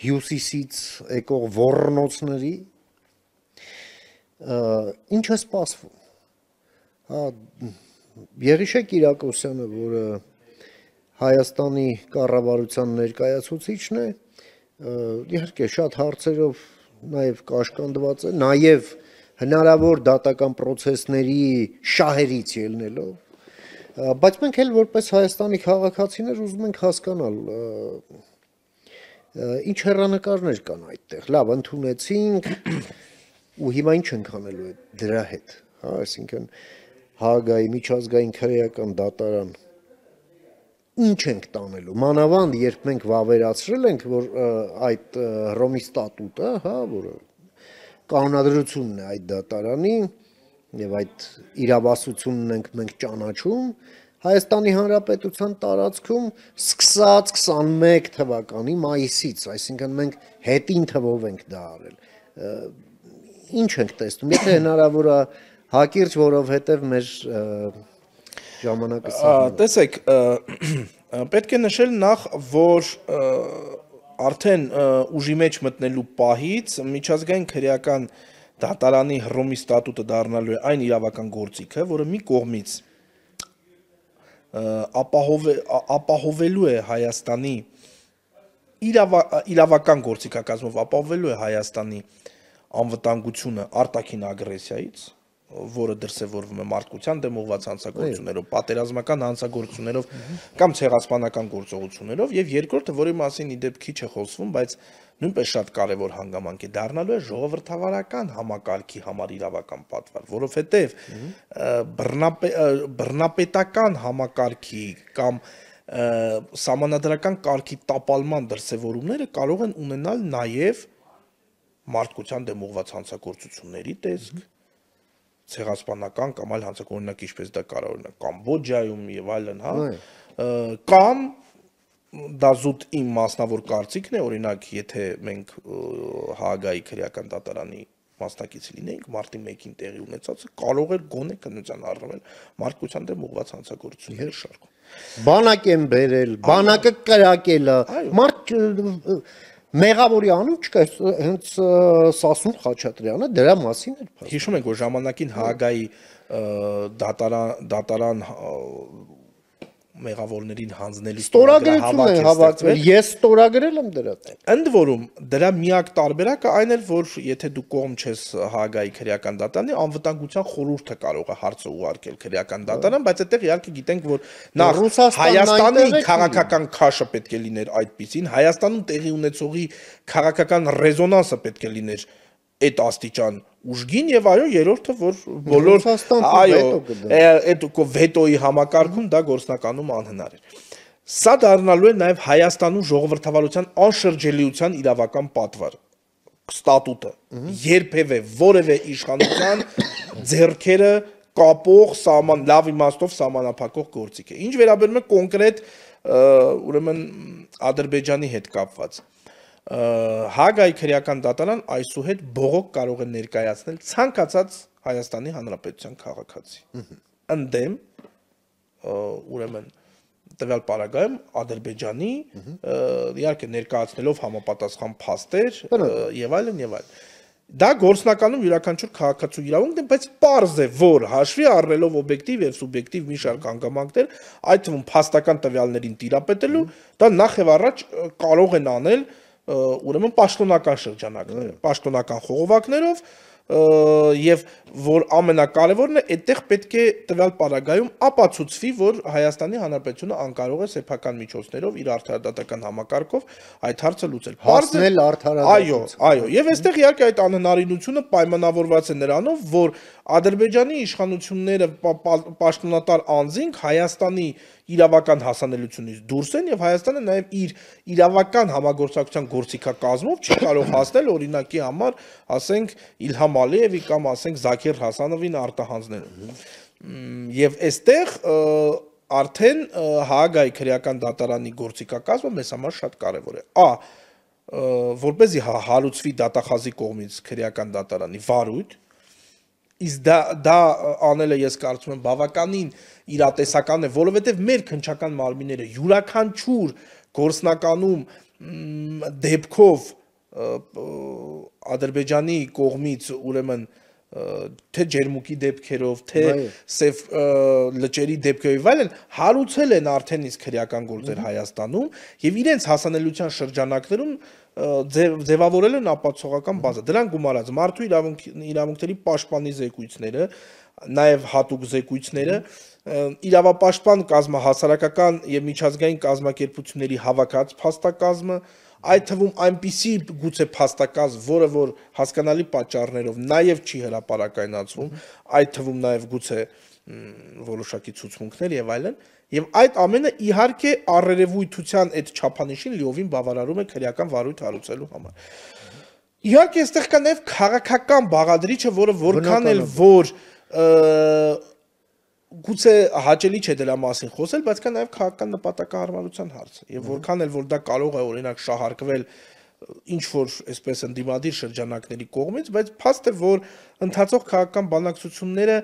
հյուսիսից եկող ոռնոցների ինչ է սպասվում հա Եղիշե Կիրակոսյանը, որը Հայաստանի կառավարության ներկայացուցիչն է, իհարկե շատ հարցերով նաև կաշկանդված է, նաև հնարավոր դատական process-ների շահերից ելնելով, բայց մենք էլ որպես Հայաստանի քաղաքացիներ ուզում ենք հասկանալ ինչ հերանեկարներ կան այդտեղ։ Լավ, ընդունեցինք ու հիմա ինչ ենք անելու դրա հետ, հա, այսինքն Հագայի միջազգային քրեական դատարան ինչ ենք տանելու մանավանդ երբ մենք վավերացրել ենք որ այդ Հռոմի ստատուտը, հա, որը կանոնադրությունն է այդ դատարանի եւ այդ իրավասությունն ենք մենք ճանաչում Հայաստանի Հանրապետության տարածքում սկսած 21 թվականի մայիսից, այսինքն մենք հետին թվով ենք դա արել։ Ինչ ենք տեսնում, եթե հնարավոր է հակիրճ, որովհետև մեր ը, ժամանակը Ա, սահման է։ Տեսեք, պետք է նշել նախ, որ արդեն ուժի մեջ մտնելու պահից միջազգային քրեական դատարանի Հռոմի ստատուտը դառնալու է այն իրավական գործիքը, որը մի կողմից ապահով ապահովելու է Հայաստանի իրավա, իրավական գործիքակազմով ապահովելու է Հայաստանի անվտանգությունը արտաքին ագրեսիայից, որը դրսևորվում է մարդկության դեմ ուղղված հանցագործություններով, պատերազմական հանցագործություններով կամ ցեղասպանական գործողություններով եւ երկրորդը, որի մասին իդեպ քիչ է խոսվում, բայց նույնպես շատ կարևոր հանգամանք է դառնալու է ժողովրդավարական համակարգի համար իրավական պատվար, որովհետեւ բռնապետական համակարգի կամ ը, սահմանադրական կարգի տապալման դրսևորումները կարող են ունենալ նաև մարդկության դեմ ուղղված հանցագործությունների տեսք ցեղասպանական կամ այլ հանցագործնակ ինչպես դա կարող օրինակ Կամբոջայում եւ այլն, հա, կամ դա զուտ իմ մասնավոր կարծիքն է, օրինակ, եթե մենք ը, Հաագայի քրեական դատարանի մասնակից լինեինք մարտի 1-ին տեղի ունեցածը կարող էր գոնե կնության առնվել մարդկության դեմ ուղղված հանցագործությունների շարքում։ բանակ են բերել, բանակը կրակելը, մարդ մեղավորի անուն չկա, հենց Սասուն Խաչատրյանը դրա մասին էր փաստ։ Հիշում եք, որ ժամանակին Հաագայի դատարան դատարան մեղավորներին հանձնելու Ստորագրություն հավաք է հավաքվել, ես ստորագրել եմ դրա։ Ընդ որում դրա միակ տարբերակը այն էր, որ եթե դու կողմ չես Հաագայի քրեական դատարանի, անվտանգության խորհուրդը կարող է հարցը ուղարկել քրեական դատարան, բայց այդտեղ իհարկե գիտենք, որ նախ Հայաստանի քաղաքական քաշը պետք է լիներ այդպեսին, Հայաստանում տեղի ունեցողի քաղաքական ռեզոնանսը պետք է լիներ այդ աստիճան ուժգին եւ այո երրորդը որ բոլոր այո այդ վետոյի համակարգում դա գործնականում անհնար էր սա դառնալու է նաև Հայաստանում ժողովրդավարության անշրջելիության իրավական պատվար ստատուտը երբևէ որևէ իշխանության ձեռքերը կապող սահման լավ իմաստով սահմանափակող գործիք է ինչ վերաբերում է կոնկրետ ուրեմն Ադրբեջանի հետ կապված։ Հագայի քրեական դատարան այսուհետ բողոք կարող է ներկայացնել ցանկացած Հայաստանի Հանրապետության քաղաքացի։ Ընդդեմ ուրեմն տվյալ պարագայում Ադրբեջանի իհարկե ներկայացնելով համապատասխան փաստեր եւ այլն եւ այլն։ Դա գործնականում յուրաքանչյուր քաղաքացու իրավունքն է, բայց པարզ է, որ հաշվի առնելով օբյեկտիվ եւ սուբյեկտիվ մի շարք հանգամանքներ, այդ թվում փաստական տվյալներին տիրապետելու, դա նախ եւ առաջ կարող են անել ուրեմն պաշտոնական շրջանակները, պաշտոնական խողովակներով եւ որ ամենակարևորն է այդտեղ պետք է տվյալ պարագայում ապացուցվի որ Հայաստանի Հանրապետությունը անկարող է սեփական միջոցներով իր արդարադատական համակարգով այդ հարցը լուծել։ Հասնել արդարադատության։ Այո, այո, եւ այստեղ իհարկե այդ անհնարինությունը պայմանավորված է նրանով, որ Ադրբեջանի իշխանությունները պա- պա- պաշտոնատար անձինք Հայաստանի իրավական հասանելիությունից դուրս են եւ Հայաստանը նաեւ իր իրավական համագործակցության գործիքակազմով չի կարող հասնել օրինակի համար, ասենք Իլհամ Ալիևի կամ ասենք Զաքիր Հասանովին արտահանձնելու։ Մ, Եվ այստեղ արդեն Հաագայի քրեական դատարանի գործիքակազմը մեզ համար շատ կարեւոր է։ Ա ը, որպեսզի հա- հարուցվի դատախազի կողմից քրեական դատարանի վարույթ, իսկ դա դա անելը ես կարծում եմ բավականին իրատեսական է, որովհետև մեր քնչական մարմինները յուրաքանչյուր գործնականում դեպքով Ադրբեջանի կողմից ուրեմն թե ջերմուկի դեպքերով, թե սև լճերի դեպքերով այլն հարուցել են արդեն իսկ քրեական գործեր Հայաստանում եւ իրենց հասանելիության շրջանակներում ձև- ձևավորել են ապացուցողական բազա։ Դրան գումարած մարդու իրավունք իրավունքների պաշտպանի զեկույցները, նաեւ հատուկ զեկույցները, իրավապաշտպան կազմը հասարակական եւ միջազգային կազմակերպությունների հավաքած փաստակազմը, այդ թվում այնպիսի գուցե փաստակազմ, որը որ հասկանալի պատճառներով նաև չի հրաապարակայնացվում, այդ թվում նաև գուցե որոշակի ցուցմունքներ եւ այլն, եւ այդ ամենը իհարկե առերևույթության այդ չափանիշին լիովին բավարարում է քրեական վարույթ հարուցելու համար։ Իհարկե այստեղ կա նաև քաղաքական բաղադրիչը, որը որքան էլ որ գուցե հաճելի չէ դրա մասին խոսել, բայց կա նաև քաղաքական նպատակահարմարության հարցը։ Եվ որքան էլ որ դա կարող է օրինակ շահարկվել ինչ որ այսպես ընդդիմադիր շրջանակների կողմից, բայց փաստ է որ ընթացող քաղաքական բանակցությունները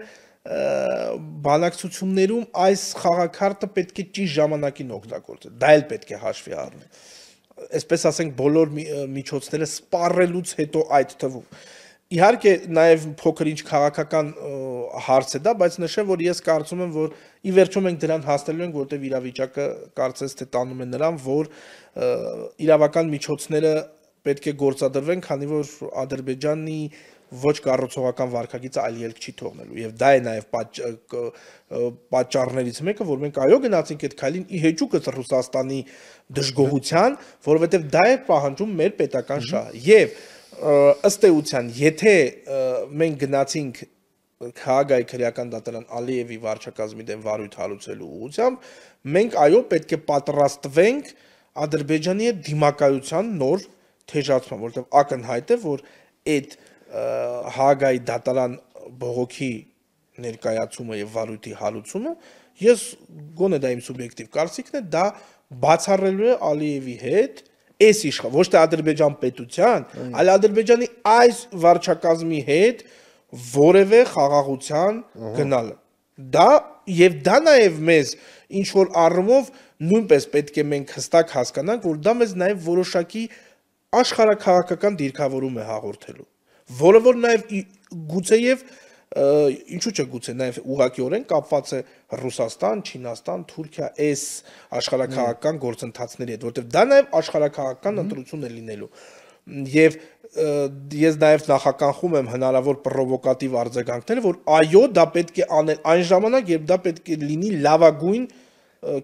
բանակցություններում այս խաղակարտը պետք է ճիշտ ժամանակին օգտագործել։ Դա էլ պետք է հաշվի առնել այսպես ասենք բոլոր միջոցները սպառելուց հետո այդ թվում իհարկե նաև փոքր ինչ քաղաքական հարց է դա բայց նշեմ որ ես կարծում եմ որ ի վերջո մենք դրան հասնելու ենք որտեղ իրավիճակը կարծես թե տանում է նրան որ իրավական միջոցները պետք է գործադրվեն քանի որ ադրբեջանի ոչ կառուցողական վարկագիծը այլ ելք չի թողնելու եւ դա է նաեւ պատճառներից մեկը որ մենք այո գնացինք այդ քայլին ի հեճուկը Ռուսաստանի դժգոհության որովհետեւ դա է պահանջում մեր պետական շահը եւ ըստ էության եթե մենք գնացինք Խագայի քրեական դատարան Ալիևի վարչակազմի դեմ վարույթ հարուցելու ուղղությամբ մենք այո պետք է պատրաստվենք Ադրբեջանի հետ դիմակայության նոր թեժացման, որովհետև ակնհայտ է, որ այդ Հագայի դատարան բողոքի ներկայացումը եւ վարույթի հալուցումը ես գոնե դա իմ սուբյեկտիվ կարծիքն է, դա բացառելու է Ալիևի հետ այս իշխա ոչ թե Ադրբեջան պետության, այլ Ադրբեջանի այս վարչակազմի հետ որևէ խաղաղության գնալը։ Դա եւ դա նաեւ մեզ ինչ որ առումով նույնպես պետք է մենք հստակ հասկանանք, որ դա մեզ նաեւ որոշակի աշխարհակաղակական դիրքավորում է հաղորդելու, որը որ ի- գուցեև ինչու՞ չէ գուցե նաև ուղղակիորեն կապված է Ռուսաստան, Չինաստան, Թուրքիա այս աշխարհակաղակական գործընթացների հետ, որտեղ դա նաև աշխարհակաղակական ընտրություն է լինելու։ Եվ ես նաև նախականխում եմ հնարավոր պրովոկատիվ արձագանքները, որ այո, դա պետք է անել այն ժամանակ, երբ դա պետք է լինի լավագույն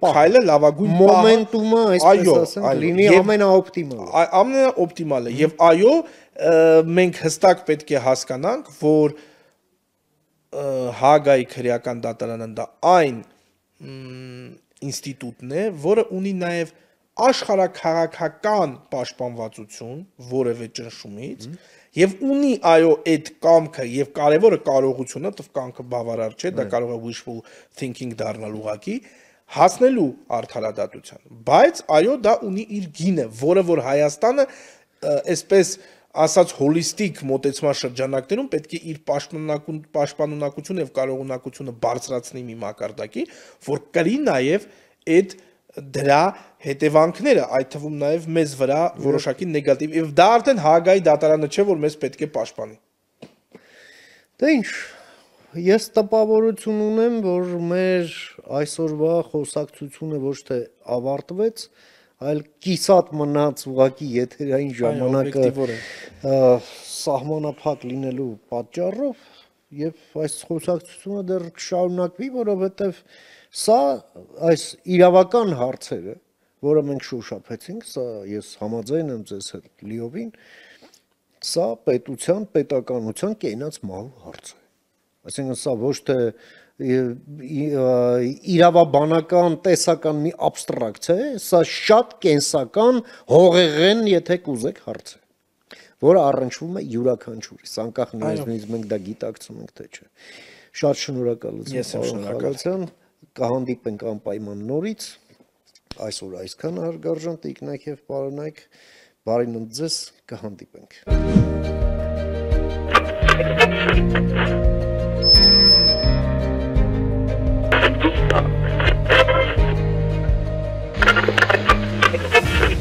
քայլը, լավագույն Մոմենտումը, այսպես ասենք, լինի եւ- ամենաօպտիմալ։ Ա- ամենաօպտիմալը եւ այո մենք հստակ պետք է հասկանանք որ Հագայի քրեական դատարանը դա այն ինստիտուտն է, որը ունի նաև աշխարհակաղակական պաշտպանվածություն որևէ ճնշումից եւ ունի այո այդ կամքը եւ կարեւորը կարողությունը, տվ կամքը բավարար չէ, դա կարող է wishful thinking դառնալ ուղակի, հասնելու արդարադատության, բայց այո, դա ունի իր գինը, որը որ Հայաստանը այսպես ասած հոլիստիկ մոտեցման շրջանակներում պետք է իր պաշտպանակուն պաշտպանունակությունը եւ կարողունակությունը բարձրացնի մի մակարդակի, որ կրի նաեւ այդ դրա հետևանքները, այդ թվում նաեւ մեզ վրա որոշակի նեգատիվ եւ դա արդեն Հագայի դատարանը չէ, որ մեզ պետք է պաշտպանի։ Դե ինչ, ես տպավորություն ունեմ, որ մեր այսօրվա խոսակցությունը ոչ թե ավարտվեց, այլ կիսատ մնաց ուղակի եթերային ժամանակը սահմանափակ լինելու պատճառով եւ այս խոսակցությունը դեռ կշարունակվի, որովհետեւ սա այս իրավական հարցերը, որը մենք շոշափեցինք, սա ես համաձայն եմ ձեզ հետ լիովին, սա պետության, պետականության կենաց մահու հարց է։ Այսինքն սա ոչ թե իրավաբանական, տեսական մի абստրակցիա է, սա շատ կենսական, հողեղեն, եթե կուզեք հարց է, որը առնչվում է յուրաքանչյուրիս, անկախ նույնիսկ մենք դա գիտակցում ենք թե չէ։ Շատ շնորհակալություն Ես եմ պարոն շնորհակալ։ Խալացյան, կհանդիպենք անպայման նորից։ Այսօր այսքան հարգարժան տիկնայք եւ պարոնայք, բարին ընդ ձեզ կհանդիպենք։ Thank you.